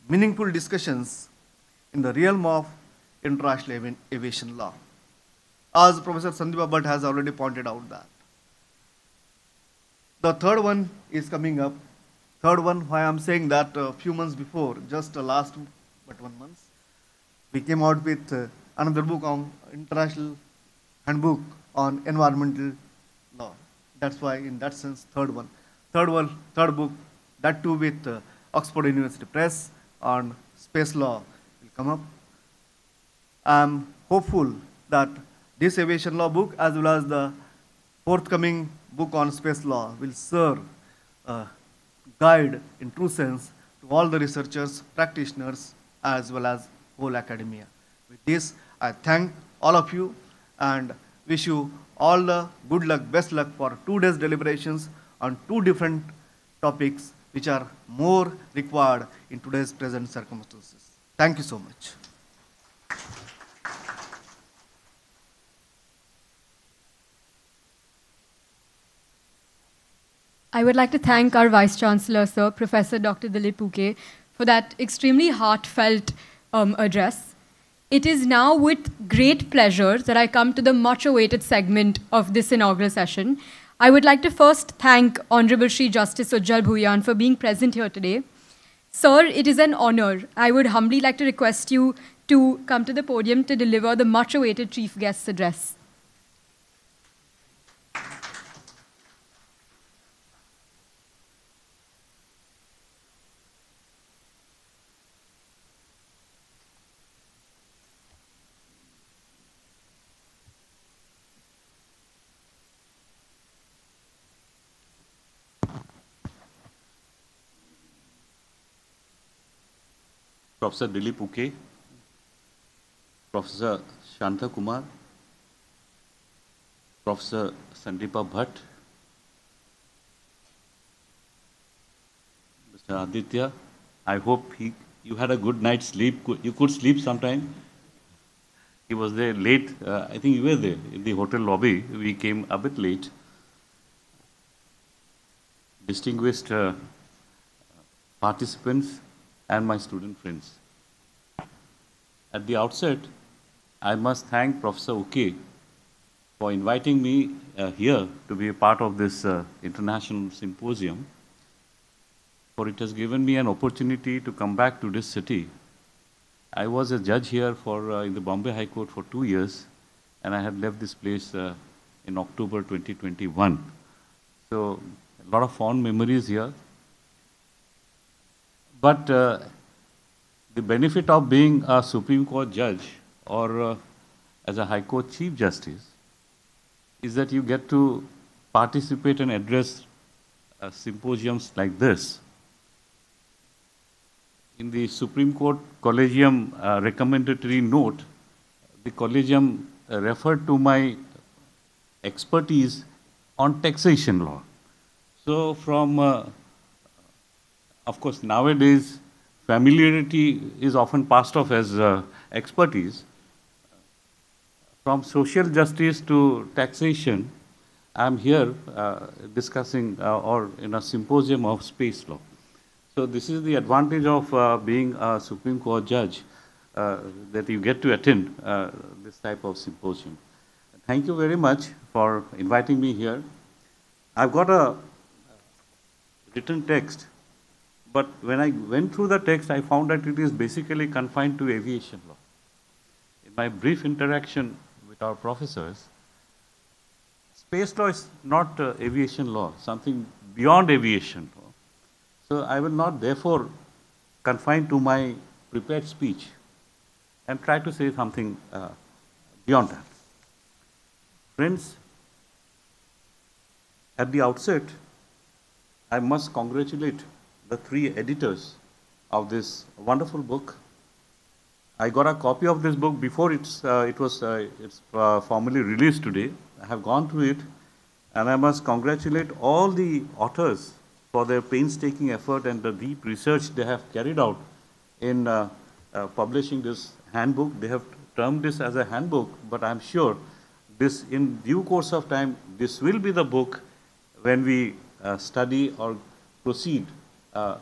meaningful discussions in the realm of international avi- aviation law. As Professor Sandeep Bhat has already pointed out that. The third one is coming up. Third one, why I'm saying that a few months before, just uh, last but one month, we came out with uh, another book on international handbook on environmental law. That's why, in that sense, third one. Third one, third book, that too with uh, Oxford University Press on space law will come up. I'm hopeful that this aviation law book as well as the forthcoming book on space law will serve a guide in true sense to all the researchers, practitioners, as well as whole academia. With this, I thank all of you and wish you all the good luck, best luck for two days deliberations on two different topics which are more required in today's present circumstances. Thank you so much. I would like to thank our Vice Chancellor, Sir, Professor Dr. Dilip Ukey, for that extremely heartfelt um, address. It is now with great pleasure that I come to the much awaited segment of this inaugural session. I would like to first thank Honorable Shri Justice Ujjal Bhuyan for being present here today. Sir, it is an honor. I would humbly like to request you to come to the podium to deliver the much awaited Chief Guest's address. Professor Dilip Ukey, Professor Shanthakumar, Professor Sandeepa Bhat, Mr. Adithya. I hope he, you had a good night's sleep. You could sleep sometime. He was there late. Uh, I think you were there in the hotel lobby. We came a bit late. Distinguished uh, participants and my student friends. At the outset, I must thank Professor Ukey for inviting me uh, here to be a part of this uh, international symposium, for it has given me an opportunity to come back to this city. I was a judge here for uh, in the Bombay High Court for two years, and I had left this place uh, in October 2021. So, a lot of fond memories here. But uh, the benefit of being a Supreme Court judge or uh, as a High Court Chief Justice is that you get to participate and address uh, symposiums like this. In the Supreme Court Collegium uh, recommendatory note, the Collegium uh, referred to my expertise on taxation law. So, from uh, of course, nowadays, familiarity is often passed off as uh, expertise. From social justice to taxation, I'm here uh, discussing uh, or in a symposium of space law. So this is the advantage of uh, being a Supreme Court judge, uh, that you get to attend uh, this type of symposium. Thank you very much for inviting me here. I've got a written text but when I went through the text, I found that it is basically confined to aviation law. In my brief interaction with our professors, space law is not uh, aviation law, something beyond aviation law. So I will not therefore confine to my prepared speech and try to say something uh, beyond that. Friends, at the outset, I must congratulate the three editors of this wonderful book. I got a copy of this book before it's, uh, it was uh, it's, uh, formally released today. I have gone through it, and I must congratulate all the authors for their painstaking effort and the deep research they have carried out in uh, uh, publishing this handbook. They have termed this as a handbook, but I'm sure this, in due course of time, this will be the book when we uh, study or proceed uh,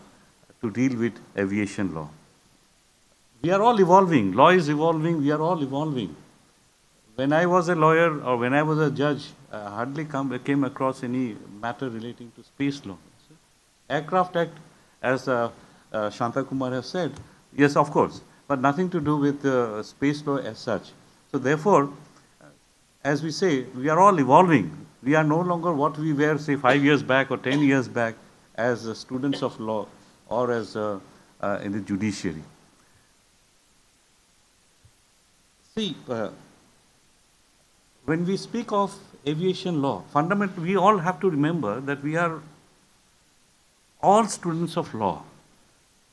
to deal with aviation law. We are all evolving. Law is evolving. We are all evolving. When I was a lawyer or when I was a judge, I hardly come, came across any matter relating to space law. Aircraft Act, as uh, uh, Shanthakumar has said, yes, of course, but nothing to do with uh, space law as such. So therefore, as we say, we are all evolving. We are no longer what we were, say, five years back or ten years back as students of law or as uh, in the judiciary. See, uh, when we speak of aviation law, fundamentally, we all have to remember that we are all students of law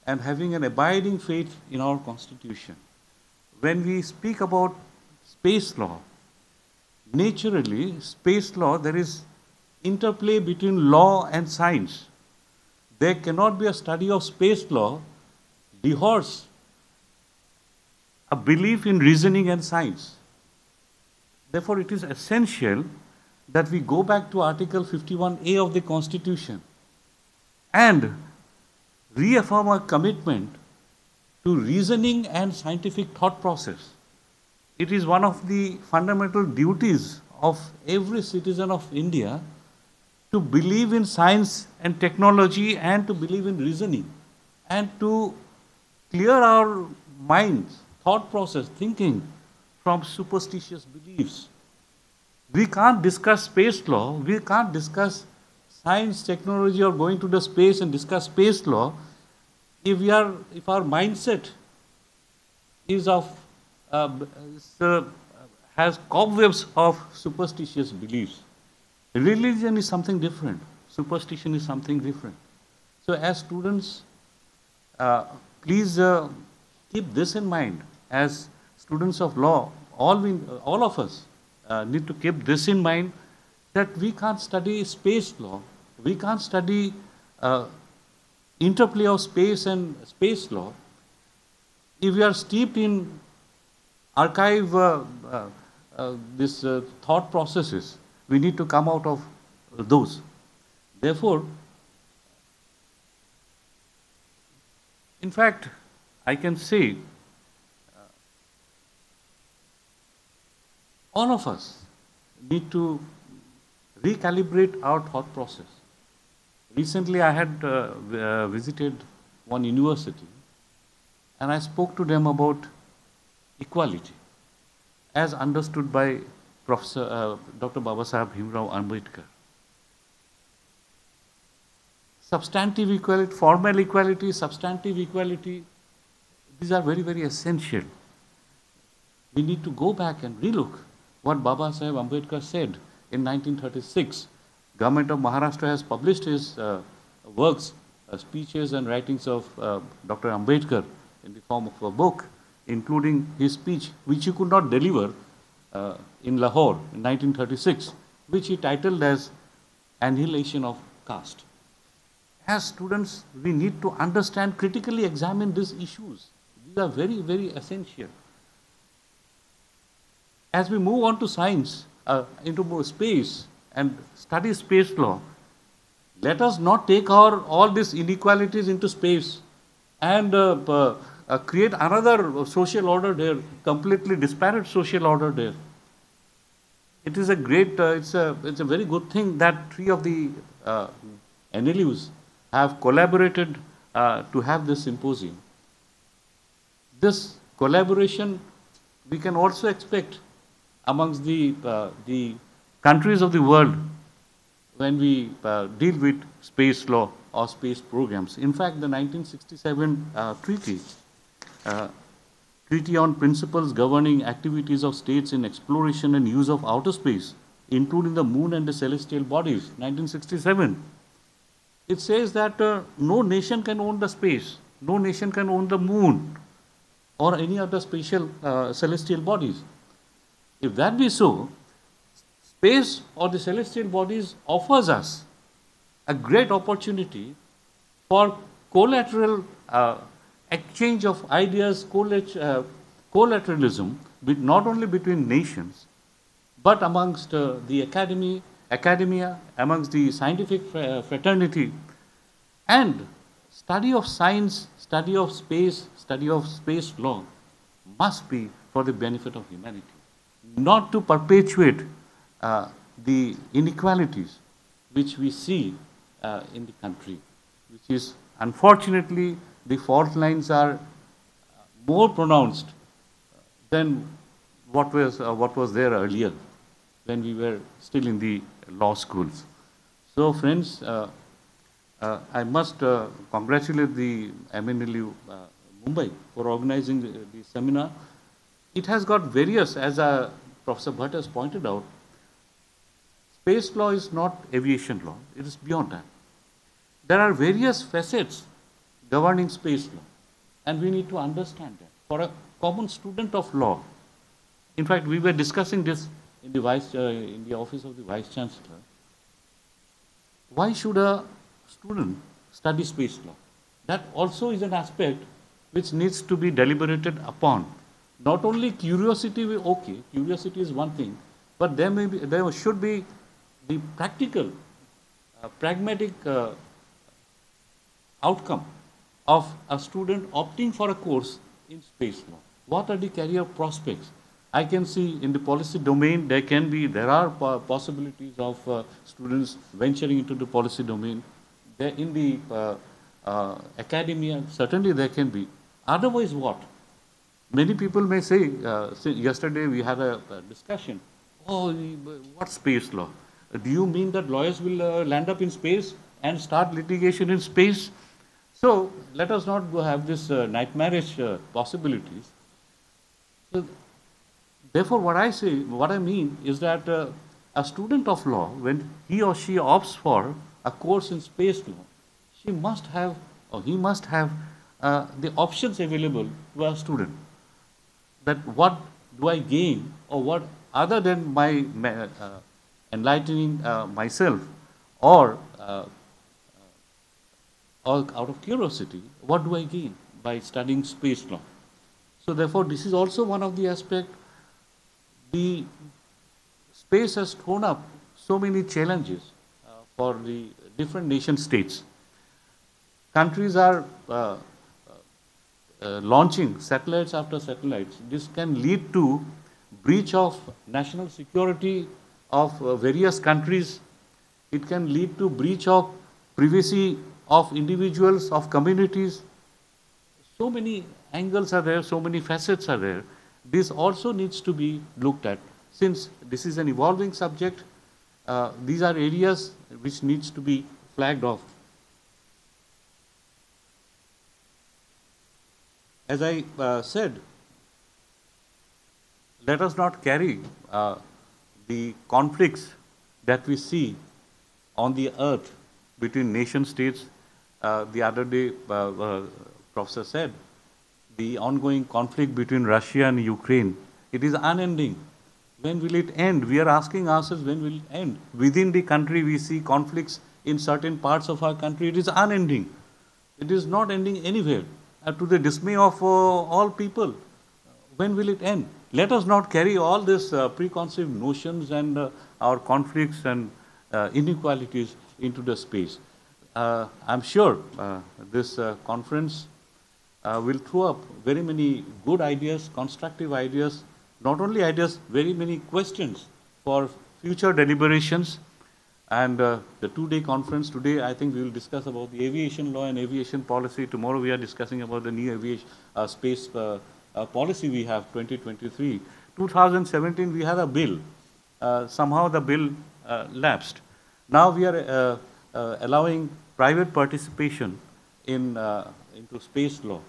and having an abiding faith in our constitution. When we speak about space law, naturally, space law, there is interplay between law and science. There cannot be a study of space law divorce a belief in reasoning and science. Therefore, it is essential that we go back to Article 51A of the Constitution and reaffirm our commitment to reasoning and scientific thought process. It is one of the fundamental duties of every citizen of India to believe in science and technology and to believe in reasoning and to clear our minds, thought process, thinking from superstitious beliefs. We can't discuss space law, we can't discuss science, technology, or going to the space and discuss space law if we are if our mindset is of uh, uh, has cobwebs of superstitious beliefs. Religion is something different. Superstition is something different. So, as students, uh, please uh, keep this in mind as students of law, all, we, all of us uh, need to keep this in mind that we can't study space law, we can't study uh, interplay of space and space law if we are steeped in archive uh, uh, uh, this uh, thought processes, we need to come out of those. Therefore, in fact, I can say uh, all of us need to recalibrate our thought process. Recently, I had uh, uh, visited one university and I spoke to them about equality as understood by Professor uh, Dr. Babasaheb Bhimrao Ambedkar. Substantive equality, formal equality, substantive equality, these are very, very essential. We need to go back and relook what Baba Sahib Ambedkar said in 1936. Government of Maharashtra has published his uh, works, uh, speeches and writings of uh, Dr. Ambedkar in the form of a book, including his speech, which he could not deliver uh, in Lahore in 1936, which he titled as Annihilation of Caste. As students, we need to understand, critically examine these issues. These are very, very essential. As we move on to science, uh, into more space and study space law, let us not take our all these inequalities into space and uh, uh, create another social order there, completely disparate social order there. It is a great, uh, it's, a, it's a very good thing that three of the uh, NLUs have collaborated uh, to have this symposium. This collaboration we can also expect amongst the, uh, the countries of the world when we uh, deal with space law or space programs. In fact, the 1967 uh, treaty, uh, Treaty on Principles Governing Activities of States in Exploration and Use of Outer Space, including the Moon and the celestial bodies, 1967, it says that uh, no nation can own the space, no nation can own the Moon or any other spatial uh, celestial bodies. If that be so, space or the celestial bodies offers us a great opportunity for collateral uh, exchange of ideas, uh, collateralism, not only between nations, but amongst uh, the academy, academia, amongst the scientific fraternity, and study of science, study of space, study of space law must be for the benefit of humanity, not to perpetuate uh, the inequalities which we see uh, in the country, which is unfortunately the fault lines are more pronounced than what was, uh, what was there earlier when we were still in the law schools. So, friends, uh, uh, I must uh, congratulate the MNLU uh, Mumbai for organizing the, the seminar. It has got various, as uh, Professor Bhat has pointed out, space law is not aviation law, it is beyond that. There are various facets governing space law, and we need to understand that. For a common student of law, in fact, we were discussing this in the, vice, uh, in the office of the Vice Chancellor. Why should a student study space law? That also is an aspect which needs to be deliberated upon. Not only curiosity, okay, curiosity is one thing, but there may be, there should be the practical, uh, pragmatic uh, outcome of a student opting for a course in space law. What are the career prospects? I can see in the policy domain there can be, there are possibilities of uh, students venturing into the policy domain. There in the uh, uh, academia, certainly there can be. Otherwise, what? Many people may say, uh, yesterday we had a, a discussion. Oh, what space law? Do you mean that lawyers will uh, land up in space and start litigation in space? So let us not go have this uh, nightmarish uh, possibilities. So, therefore, what I say, what I mean is that uh, a student of law, when he or she opts for a course in space law, she must have or he must have uh, the options available to a student. That what do I gain or what other than my uh, enlightening uh, myself or or out of curiosity, what do I gain by studying space law? So therefore, this is also one of the aspect. The space has thrown up so many challenges uh, for the different nation states. Countries are uh, uh, launching satellites after satellites. This can lead to breach of national security of uh, various countries. It can lead to breach of privacy of individuals, of communities. So many angles are there, so many facets are there. This also needs to be looked at. Since this is an evolving subject, uh, these are areas which needs to be flagged off. As I uh, said, let us not carry uh, the conflicts that we see on the earth between nation states. Uh, the other day, uh, uh, Professor said, the ongoing conflict between Russia and Ukraine, it is unending. When will it end? We are asking ourselves, when will it end? Within the country, we see conflicts in certain parts of our country. It is unending. It is not ending anywhere, uh, to the dismay of uh, all people. When will it end? Let us not carry all these uh, preconceived notions and our conflicts and inequalities into the space. Uh, I'm sure uh, this uh, conference uh, will throw up very many good ideas, constructive ideas, not only ideas, very many questions for future deliberations. And uh, the two-day conference today, I think we will discuss about the aviation law and aviation policy. Tomorrow we are discussing about the new aviation uh, space policy we have, 2023. 2017 we had a bill. Somehow the bill lapsed. Now we are uh, uh, allowing private participation in uh, into space law.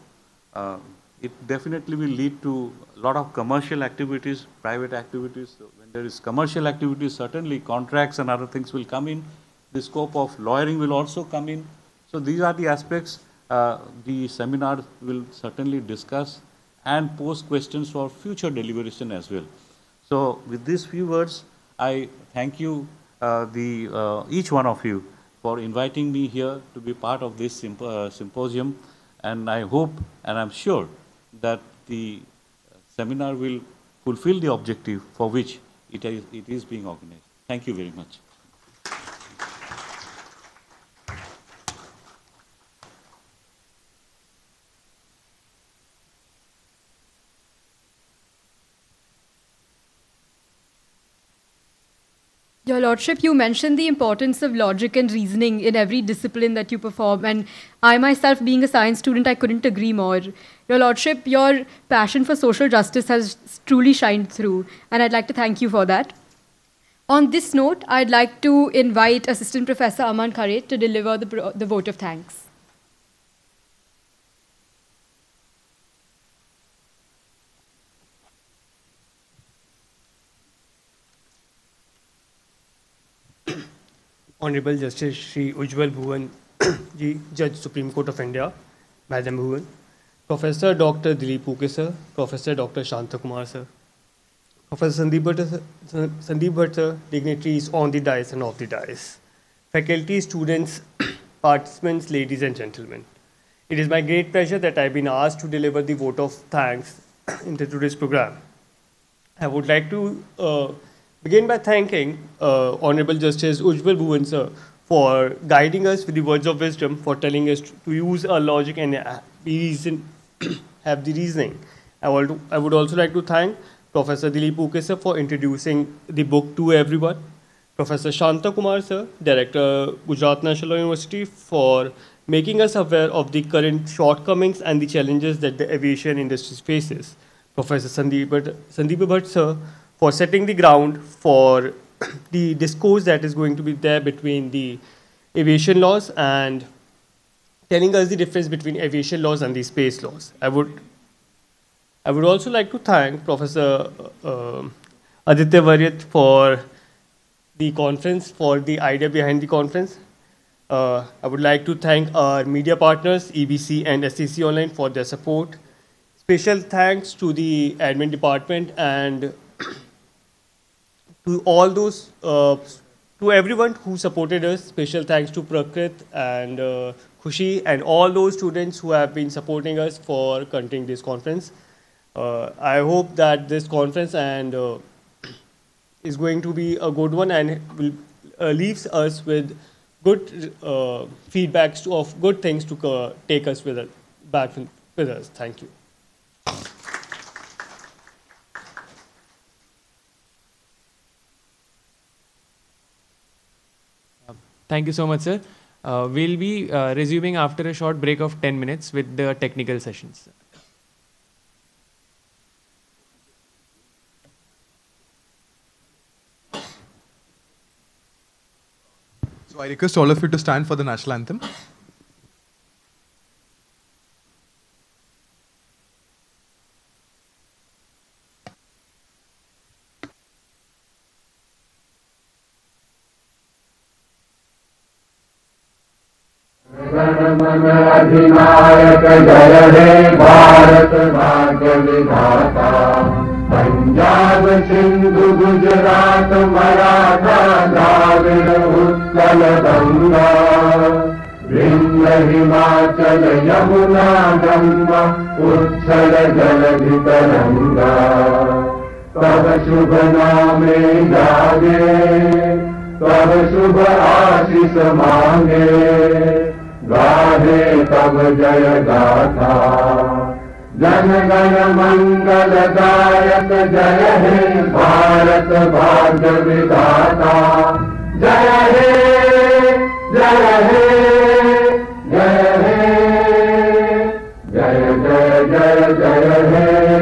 It definitely will lead to a lot of commercial activities, private activities. So when there is commercial activities, certainly contracts and other things will come in. The scope of lawyering will also come in. So these are the aspects uh, the seminar will certainly discuss and pose questions for future deliberation as well. So with these few words, I thank you, the, uh, each one of you, for inviting me here to be part of this symp- uh, symposium. And I hope and I'm sure that the seminar will fulfill the objective for which it is, it is being organized. Thank you very much. Your Lordship, you mentioned the importance of logic and reasoning in every discipline that you perform, and I myself, being a science student, I couldn't agree more. Your Lordship, your passion for social justice has truly shined through, and I'd like to thank you for that. On this note, I'd like to invite Assistant Professor Aman Khare to deliver the, the vote of thanks. Honorable Justice Sri Ujjal Bhuyan [CLEARS THROAT] Ji, Judge Supreme Court of India, Madam Bhuyan, Professor Dr. Dilip Ukey sir, Professor Dr. Shanthakumar sir, Professor Sandeep Bhat, sir- dignitaries on the dais and off the dais, faculty, students, [CLEARS THROAT] participants, ladies and gentlemen. It is my great pleasure that I've been asked to deliver the vote of thanks [CLEARS THROAT] in today's program. I would like to uh, begin by thanking uh, Honorable Justice Ujjal Bhuyan sir for guiding us with the words of wisdom, for telling us to use our logic and reason, [COUGHS] have the reasoning. I, would, I would also like to thank Professor Dilip sir for introducing the book to everyone. Professor Shanthakumar sir, Director Gujarat National University, for making us aware of the current shortcomings and the challenges that the aviation industry faces. Professor Sandeep Sandeep Bhat sir, for setting the ground for the discourse that is going to be there between the aviation laws and telling us the difference between aviation laws and the space laws. I would, I would also like to thank Professor uh, um, Adithya Variath for the conference, for the idea behind the conference. Uh, I would like to thank our media partners, EBC and SCC Online, for their support. Special thanks to the admin department and to all those, uh, to everyone who supported us. Special thanks to Prakrit and uh, Khooshi and all those students who have been supporting us for conducting this conference. Uh, I hope that this conference and uh, [CLEARS THROAT] is going to be a good one and will uh, leaves us with good uh, feedbacks of good things to uh, take us with us, back with, with us. Thank you. Thank you so much, sir. Uh, we'll be uh, resuming after a short break of 10 minutes with the technical sessions. So I request all of you to stand for the national anthem. शुभ शुभ आशीष मांगे। गाहे तब जय गाथा जन गण मंगल दायक जय हे भारत भाग्य विधाता। जय हे जय हे जय हे जय जय जय जय हे।